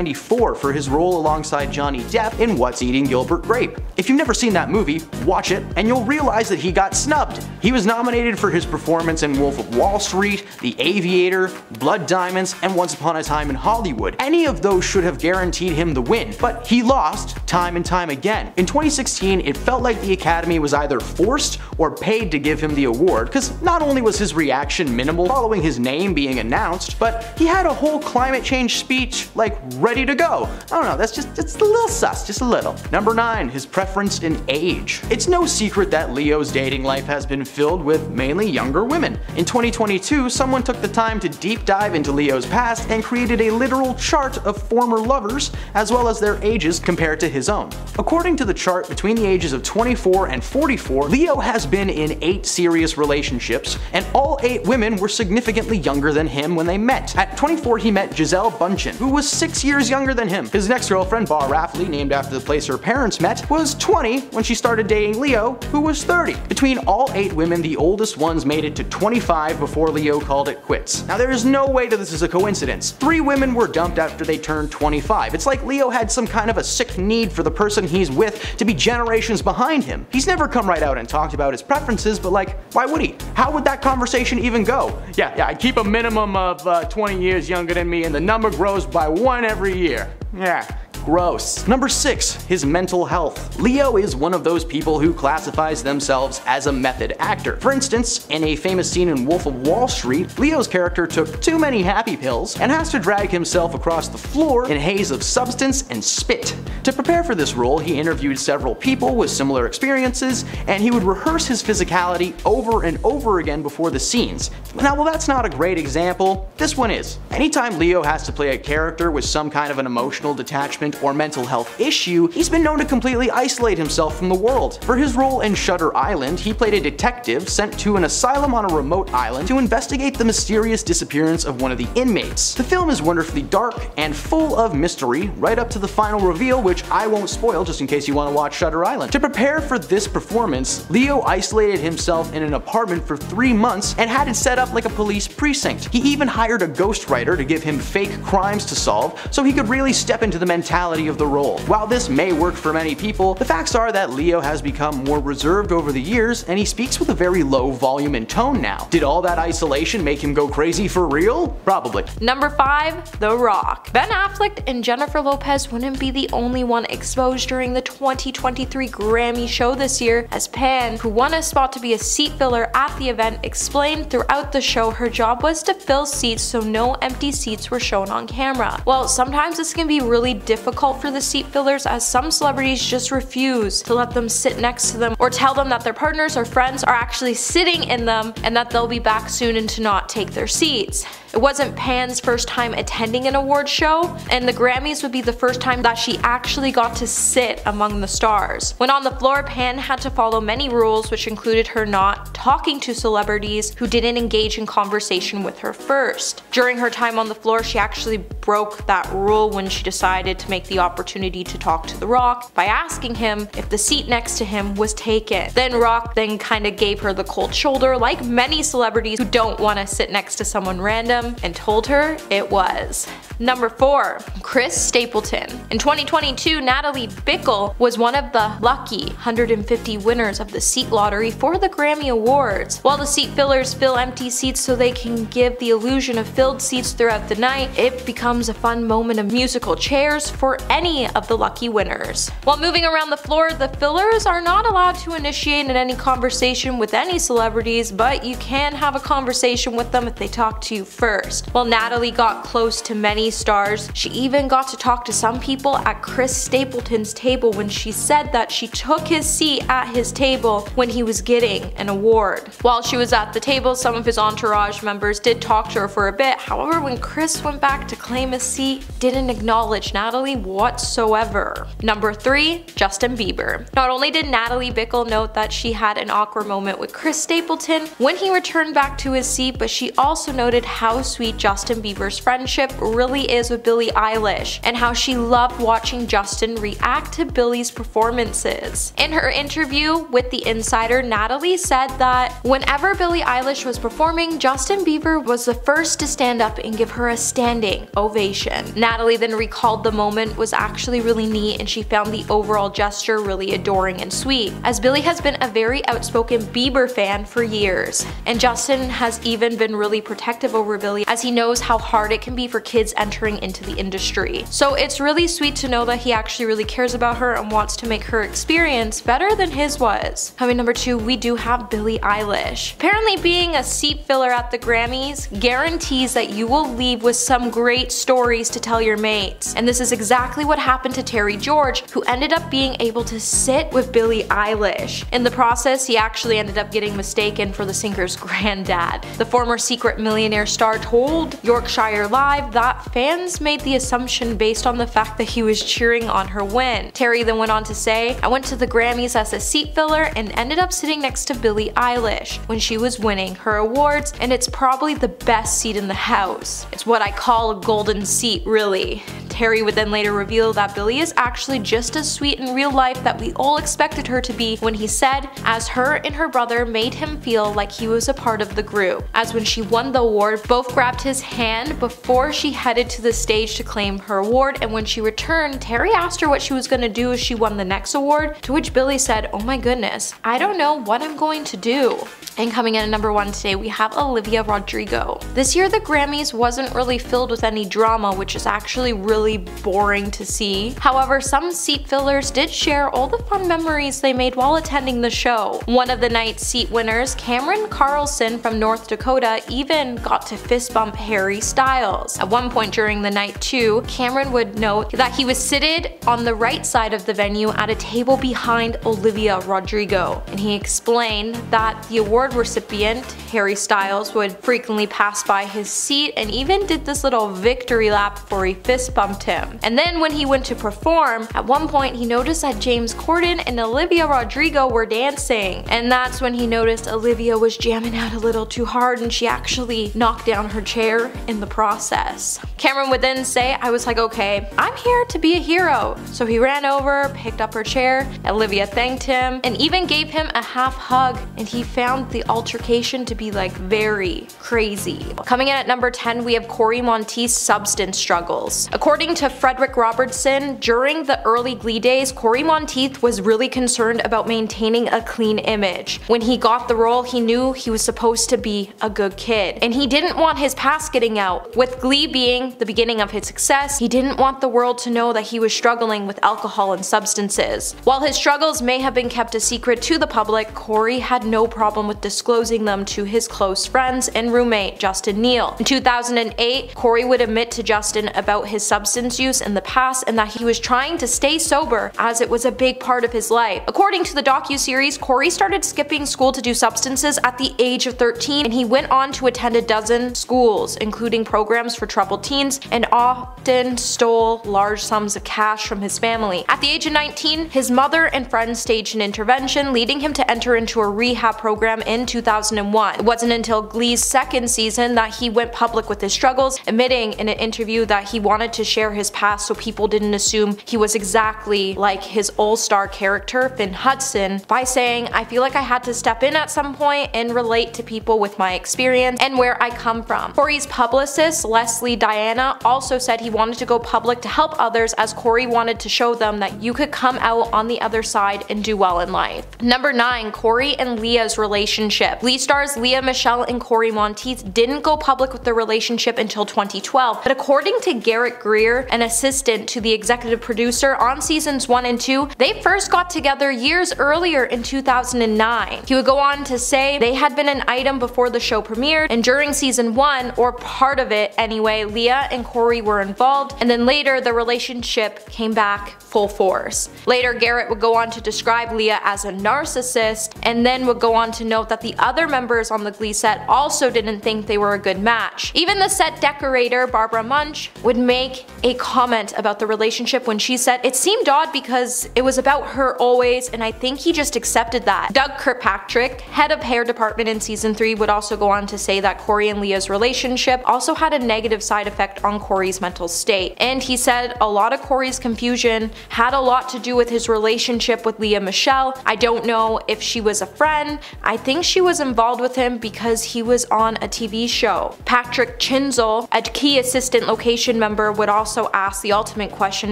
E: 1994 for his role alongside Johnny Depp in What's Eating Gilbert Grape. If you've never seen that movie, watch it and you'll realize that he got snubbed. He was nominated for his performance in Wolf of Wall Street, The Aviator, Blood Diamonds, and Once Upon a Time in Hollywood. Any of those should have guaranteed him the win, but he lost time and time again. In 2016, it felt like the Academy was either forced or paid to give him the award, because not only was his reaction minimal following his name being announced, but he had a whole climate change speech like ready to go. I don't know, that's just it's a little sus, just a little. Number 9, his preference in age. It's no secret that Leo's dating life has been filled with mainly younger women. In 2022, someone took the time to deep dive into Leo's past and created a literal chart of former lovers, as well as their ages compared to his own. According to the chart, between the ages of 24 and 44, Leo has been in 8 serious relationships, and all 8 women were significantly younger than him when they met. At 24, he met Gisele Bündchen, who was 6 years younger than him. His next girlfriend, Bar Refaeli, named after the place her parents met, was 20 when she started dating Leo, who was 30. Between all 8 women, the oldest ones made it to 25 before Leo called it quits. Now there is no way that this is a coincidence. Three women were dumped after they turned 25. It's like Leo had some kind of a sick need for the person he's with to be generations behind him. He's never come right out and talked about his preferences, but like, why would he? How would that conversation even go? Yeah, yeah, I keep a minimum of uh, 20 years younger than me and the number grows by one every year. Yeah, Gross. Number 6. His mental health. Leo is one of those people who classifies themselves as a method actor. For instance, in a famous scene in Wolf of Wall Street, Leo's character took too many happy pills and has to drag himself across the floor in a haze of substance and spit. To prepare for this role, he interviewed several people with similar experiences, and he would rehearse his physicality over and over again before the scenes. Now, while that's not a great example, this one is. Anytime Leo has to play a character with some kind of an emotional detachment or mental health issue, he's been known to completely isolate himself from the world. For his role in Shutter Island, he played a detective sent to an asylum on a remote island to investigate the mysterious disappearance of one of the inmates. The film is wonderfully dark and full of mystery, right up to the final reveal, which I won't spoil just in case you want to watch Shutter Island. To prepare for this performance, Leo isolated himself in an apartment for three months and had it set up like a police precinct. He even hired a ghostwriter to give him fake crimes to solve so he could really step into the mentality of the role. While this may work for many people, the facts are that Leo has become more reserved over the years and he speaks with a very low volume and tone now. Did all that isolation make him go crazy for real? Probably.
A: Number 5. The Rock. Ben Affleck and Jennifer Lopez wouldn't be the only one exposed during the 2023 Grammy show this year, as Pan, who won a spot to be a seat filler at the event, explained throughout the show her job was to fill seats so no empty seats were shown on camera. Well, sometimes this can be really difficult for the seat fillers as some celebrities just refuse to let them sit next to them or tell them that their partners or friends are actually sitting in them and that they'll be back soon and to not take their seats. It wasn't Pan's first time attending an award show, and the Grammys would be the first time that she actually got to sit among the stars. When on the floor, Pan had to follow many rules, which included her not talking to celebrities who didn't engage in conversation with her first. During her time on the floor, she actually broke that rule when she decided to make the opportunity to talk to The Rock by asking him if the seat next to him was taken. Then Rock then kind of gave her the cold shoulder, like many celebrities who don't want to sit next to someone random and told her it was. Number 4. Chris Stapleton. In 2022, Natalie Bickle was one of the lucky 150 winners of the seat lottery for the Grammy Awards. While the seat fillers fill empty seats so they can give the illusion of filled seats throughout the night, it becomes a fun moment of musical chairs for any of the lucky winners. While moving around the floor, the fillers are not allowed to initiate any conversation with any celebrities, but you can have a conversation with them if they talk to you first. While Natalie got close to many stars. She even got to talk to some people at Chris Stapleton's table when she said that she took his seat at his table when he was getting an award. While she was at the table, some of his entourage members did talk to her for a bit. However, when Chris went back to claim a seat, didn't acknowledge Natalie whatsoever. Number 3. Justin Bieber. Not only did Natalie Bickle note that she had an awkward moment with Chris Stapleton when he returned back to his seat, but she also noted how sweet Justin Bieber's friendship really is with Billie Eilish and how she loved watching Justin react to Billie's performances. In her interview with The Insider, Natalie said that whenever Billie Eilish was performing, Justin Bieber was the first to stand up and give her a standing ovation. Natalie then recalled the moment was actually really neat and she found the overall gesture really adoring and sweet, as Billie has been a very outspoken Bieber fan for years. And Justin has even been really protective over Billie as he knows how hard it can be for kids entering into the industry. So it's really sweet to know that he actually really cares about her and wants to make her experience better than his was. Coming number two, we do have Billie Eilish. Apparently being a seat filler at the Grammys guarantees that you will leave with some great stories to tell your mates. And this is exactly what happened to Terry George, who ended up being able to sit with Billie Eilish. In the process, he actually ended up getting mistaken for the singer's granddad. The former secret millionaire star told Yorkshire Live that fans made the assumption based on the fact that he was cheering on her win. Terry then went on to say, I went to the Grammys as a seat filler and ended up sitting next to Billie Eilish when she was winning her awards and it's probably the best seat in the house. It's what I call a golden seat really. Terry would then later reveal that Billie is actually just as sweet in real life that we all expected her to be when he said, as her and her brother made him feel like he was a part of the group. As when she won the award, both grabbed his hand before she headed to the stage to claim her award and when she returned, Terry asked her what she was going to do if she won the next award, to which Billie said, oh my goodness, I don't know what I'm going to do. And coming in at number one today, we have Olivia Rodrigo. This year, the Grammys wasn't really filled with any drama, which is actually really boring to see. However, some seat fillers did share all the fun memories they made while attending the show. One of the night's seat winners, Cameron Carlson from North Dakota, even got to fist bump Harry Styles. At one point during the night too, Cameron would note that he was seated on the right side of the venue at a table behind Olivia Rodrigo, and he explained that the award recipient, Harry Styles, would frequently pass by his seat and even did this little victory lap before he fist bumped him. And then when he went to perform, at one point he noticed that James Corden and Olivia Rodrigo were dancing. And that's when he noticed Olivia was jamming out a little too hard and she actually knocked down her chair in the process. Cameron would then say, I was like, okay, I'm here to be a hero. So he ran over, picked up her chair, Olivia thanked him, and even gave him a half hug, and he found the altercation to be like very crazy. Coming in at number 10, we have Cory Monteith's substance struggles. According to Frederick Robertson, during the early Glee days, Cory Monteith was really concerned about maintaining a clean image. When he got the role, he knew he was supposed to be a good kid, and he didn't want his past getting out. With Glee being the beginning of his success, he didn't want the world to know that he was struggling with alcohol and substances. While his struggles may have been kept a secret to the public, Cory had no problem with disclosing them to his close friends and roommate, Justin Neal. In 2008, Cory would admit to Justin about his substance use in the past and that he was trying to stay sober as it was a big part of his life. According to the docu-series, Cory started skipping school to do substances at the age of 13 and he went on to attend a dozen schools, including programs for troubled teens and often stole large sums of cash from his family. At the age of 19, his mother and friends staged an intervention, leading him to enter into a rehab program in 2001. It wasn't until Glee's second season that he went public with his struggles, admitting in an interview that he wanted to share his past so people didn't assume he was exactly like his all-star character, Finn Hudson, by saying, I feel like I had to step in at some point and relate to people with my experience and where I come from. Cory's publicist, Leslie Diana, also said he wanted to go public to help others as Cory wanted to show them that you could come out on the other side and do well in life. Number 9. Cory and Lea's relationship. Glee stars Lea Michele and Cory Monteith didn't go public with their relationship until 2012, but according to Garrett Greer, an assistant to the executive producer on seasons 1 and 2, they first got together years earlier in 2009. He would go on to say they had been an item before the show premiered, and during season 1, or part of it anyway, Lea and Cory were involved, and then later the relationship came back full force. Later, Garrett would go on to describe Lea as a narcissist, and then would go on to note that the other members on the Glee set also didn't think they were a good match. Even the set decorator, Barbara Munch, would make a comment about the relationship when she said it seemed odd because it was about her always, and I think he just accepted that. Doug Kirkpatrick, head of hair department in season 3, would also go on to say that Cory and Lea's relationship also had a negative side effect on Cory's mental state. And he said a lot of Cory's confusion had a lot to do with his relationship with Lea Michele. I don't know if she was a friend. I think she was involved with him because he was on a TV show. Patrick Chinzel, a key assistant location member, would also ask the ultimate question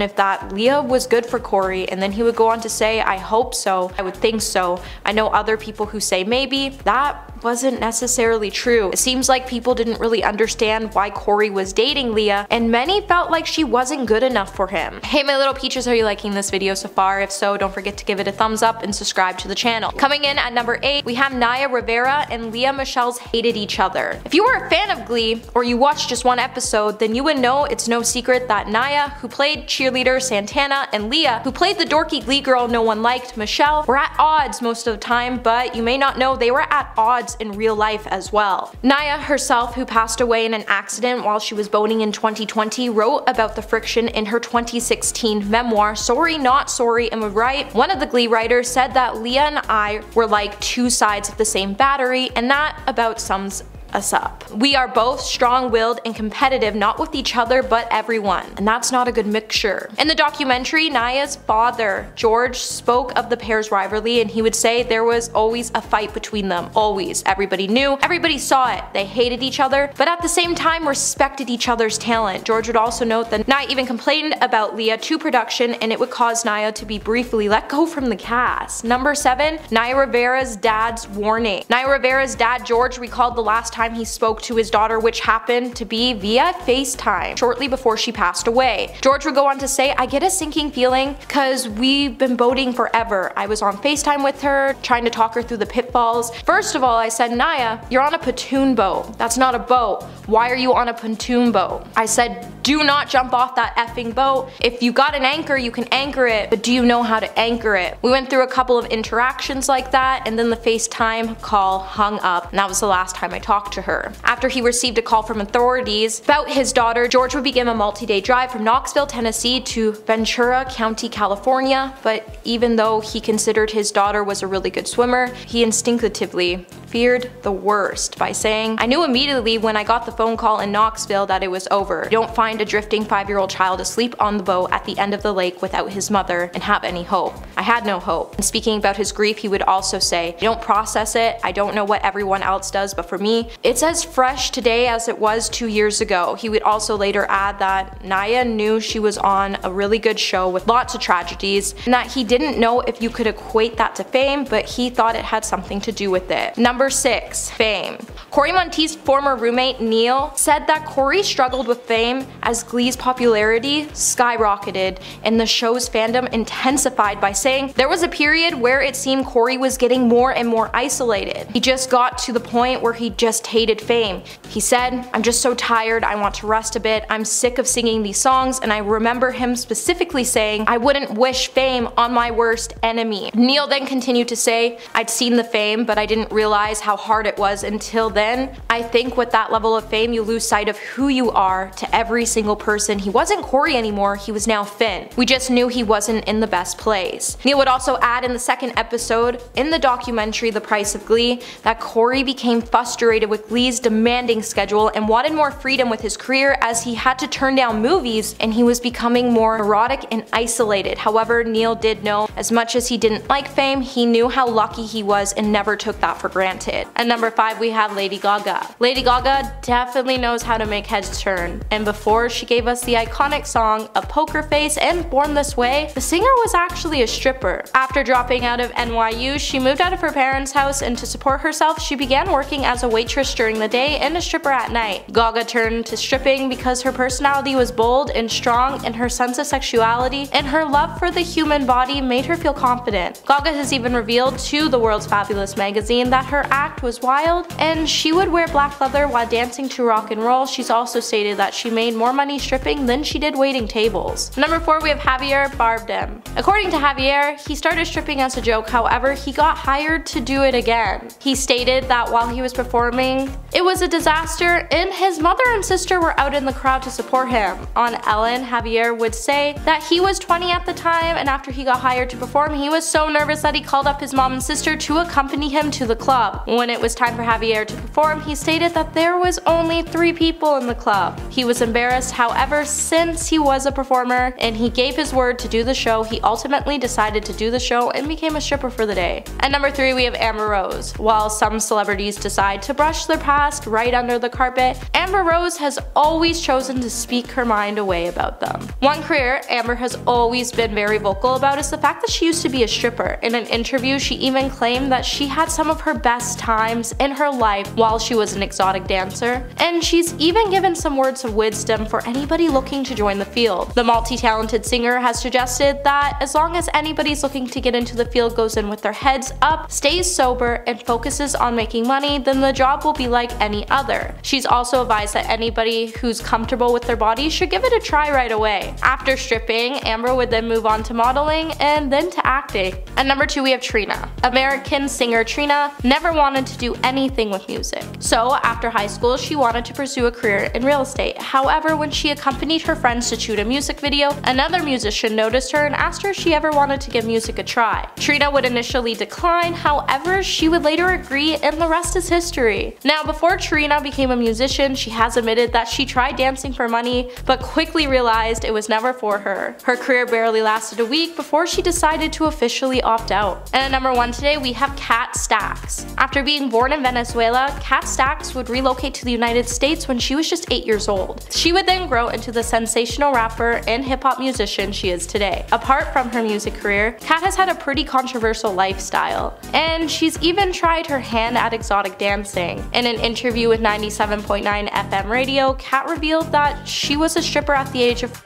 A: if that Lea was good for Cory, and then he would go on to say, I hope so, I would think so. I know other people who say maybe. That wasn't necessarily true. It seems like people didn't really understand why Cory was dating Lea, and many felt like she wasn't good enough for him. Hey my little peaches, are you liking this video so far? If so, don't forget to give it a thumbs up and subscribe to the channel. Coming in at number 8, we have Naya Rivera and Lea Michele's hated each other. If you were a fan of Glee, or you watched just one episode, then you would know it's no secret that Naya, who played cheerleader Santana, and Lea, who played the dorky Glee girl no one liked, Michele, were at odds most of the time, but you may not know they were at odds in real life as well. Naya herself, who passed away in an accident while she was boating in 2020, wrote about the friction in her 2016 memoir, Sorry Not Sorry, and would write, One of the Glee writers said that Lea and I were like two sides of the same battery, and that about sums us up. We are both strong-willed and competitive not with each other but everyone, and that's not a good mixture. In the documentary, Naya's father, George, spoke of the pair's rivalry and he would say there was always a fight between them, always. Everybody knew, everybody saw it, they hated each other, but at the same time respected each other's talent. George would also note that Naya even complained about Lea to production and it would cause Naya to be briefly let go from the cast. Number 7. Naya Rivera's dad's warning. Naya Rivera's dad, George, recalled the last time time he spoke to his daughter which happened to be via FaceTime shortly before she passed away. George would go on to say, I get a sinking feeling cause we've been boating forever. I was on FaceTime with her, trying to talk her through the pitfalls. First of all, I said, Naya, you're on a pontoon boat. That's not a boat. Why are you on a pontoon boat? I said, do not jump off that effing boat. If you got an anchor, you can anchor it, but do you know how to anchor it? We went through a couple of interactions like that, and then the FaceTime call hung up, and that was the last time I talked to her. After he received a call from authorities about his daughter, George would begin a multi-day drive from Knoxville, Tennessee to Ventura County, California, but even though he considered his daughter was a really good swimmer, he instinctively feared the worst by saying, I knew immediately when I got the phone call in Knoxville that it was over. You don't find a drifting five-year-old child asleep on the boat at the end of the lake without his mother and have any hope. I had no hope. And speaking about his grief, he would also say, I don't process it, I don't know what everyone else does, but for me, it's as fresh today as it was two years ago. He would also later add that Naya knew she was on a really good show with lots of tragedies, and that he didn't know if you could equate that to fame, but he thought it had something to do with it. Number 6. Fame. Cory Monteith's former roommate Neal said that Cory struggled with fame as Glee's popularity skyrocketed and the show's fandom intensified by saying there was a period where it seemed Cory was getting more and more isolated. He just got to the point where he just hated fame. He said, I'm just so tired, I want to rest a bit, I'm sick of singing these songs and I remember him specifically saying, I wouldn't wish fame on my worst enemy. Neal then continued to say, I'd seen the fame but I didn't realize how hard it was until then. I think with that level of fame you lose sight of who you are to every single person. He wasn't Cory anymore, he was now Finn. We just knew he wasn't in the best place. Neal would also add in the second episode, in the documentary The Price of Glee, that Cory became frustrated with Glee's demanding schedule and wanted more freedom with his career as he had to turn down movies and he was becoming more neurotic and isolated. However, Neal did know as much as he didn't like fame, he knew how lucky he was and never took that for granted. At number 5 we have Lady Gaga. Lady Gaga definitely knows how to make heads turn, and before she gave us the iconic song A Poker Face and Born This Way, the singer was actually a stripper. After dropping out of NYU, she moved out of her parents' house and to support herself, she began working as a waitress during the day and a stripper at night. Gaga turned to stripping because her personality was bold and strong and her sense of sexuality and her love for the human body made her feel confident. Gaga has even revealed to the World's Fabulous magazine that her act was wild and she would wear black leather while dancing to rock and roll. She's also stated that she made more money stripping than she did waiting tables. Number 4 we have Javier Bardem. According to Javier, he started stripping as a joke, however he got hired to do it again. He stated that while he was performing, it was a disaster and his mother and sister were out in the crowd to support him. On Ellen, Javier would say that he was 20 at the time and after he got hired to perform, he was so nervous that he called up his mom and sister to accompany him to the club. When it was time for Javier to perform, he stated that there was only three people in the club. He was embarrassed, however, since he was a performer and he gave his word to do the show, he ultimately decided to do the show and became a stripper for the day. At number 3 we have Amber Rose. While some celebrities decide to brush their past right under the carpet, Amber Rose has always chosen to speak her mind away about them. One career Amber has always been very vocal about is the fact that she used to be a stripper. In an interview, she even claimed that she had some of her best times in her life while she was an exotic dancer, and she's even given some words of wisdom for anybody looking to join the field. The multi-talented singer has suggested that as long as anybody's looking to get into the field goes in with their heads up, stays sober, and focuses on making money, then the job will be like any other. She's also advised that anybody who's comfortable with their body should give it a try right away. After stripping, Amber would then move on to modeling and then to acting. At number 2 we have Trina. American singer Trina never wanted to do anything with music. So after high school she wanted to pursue a career in real estate. However, when she accompanied her friends to shoot a music video, another musician noticed her and asked her if she ever wanted to give music a try. Trina would initially decline, however she would later agree and the rest is history. Now before Trina became a musician, she has admitted that she tried dancing for money but quickly realized it was never for her. Her career barely lasted a week before she decided to officially opt out. And at number 1 today we have Kat Stacks. After being born in Venezuela, Kat Stacks would relocate to the United States when she was just 8 years old. She would then grow into the sensational rapper and hip hop musician she is today. Apart from her music career, Kat has had a pretty controversial lifestyle, and she's even tried her hand at exotic dancing. In an interview with 97.9 FM radio, Kat revealed that she was a stripper at the age of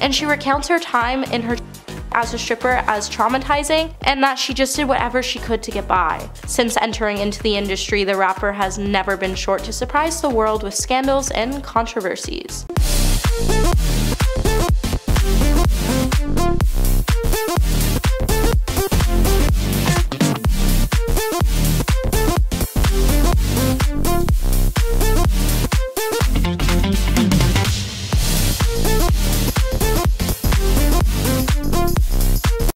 A: and she recounts her time in her as a stripper as traumatizing and that she just did whatever she could to get by. Since entering into the industry, the rapper has never been short to surprise the world with scandals and controversies.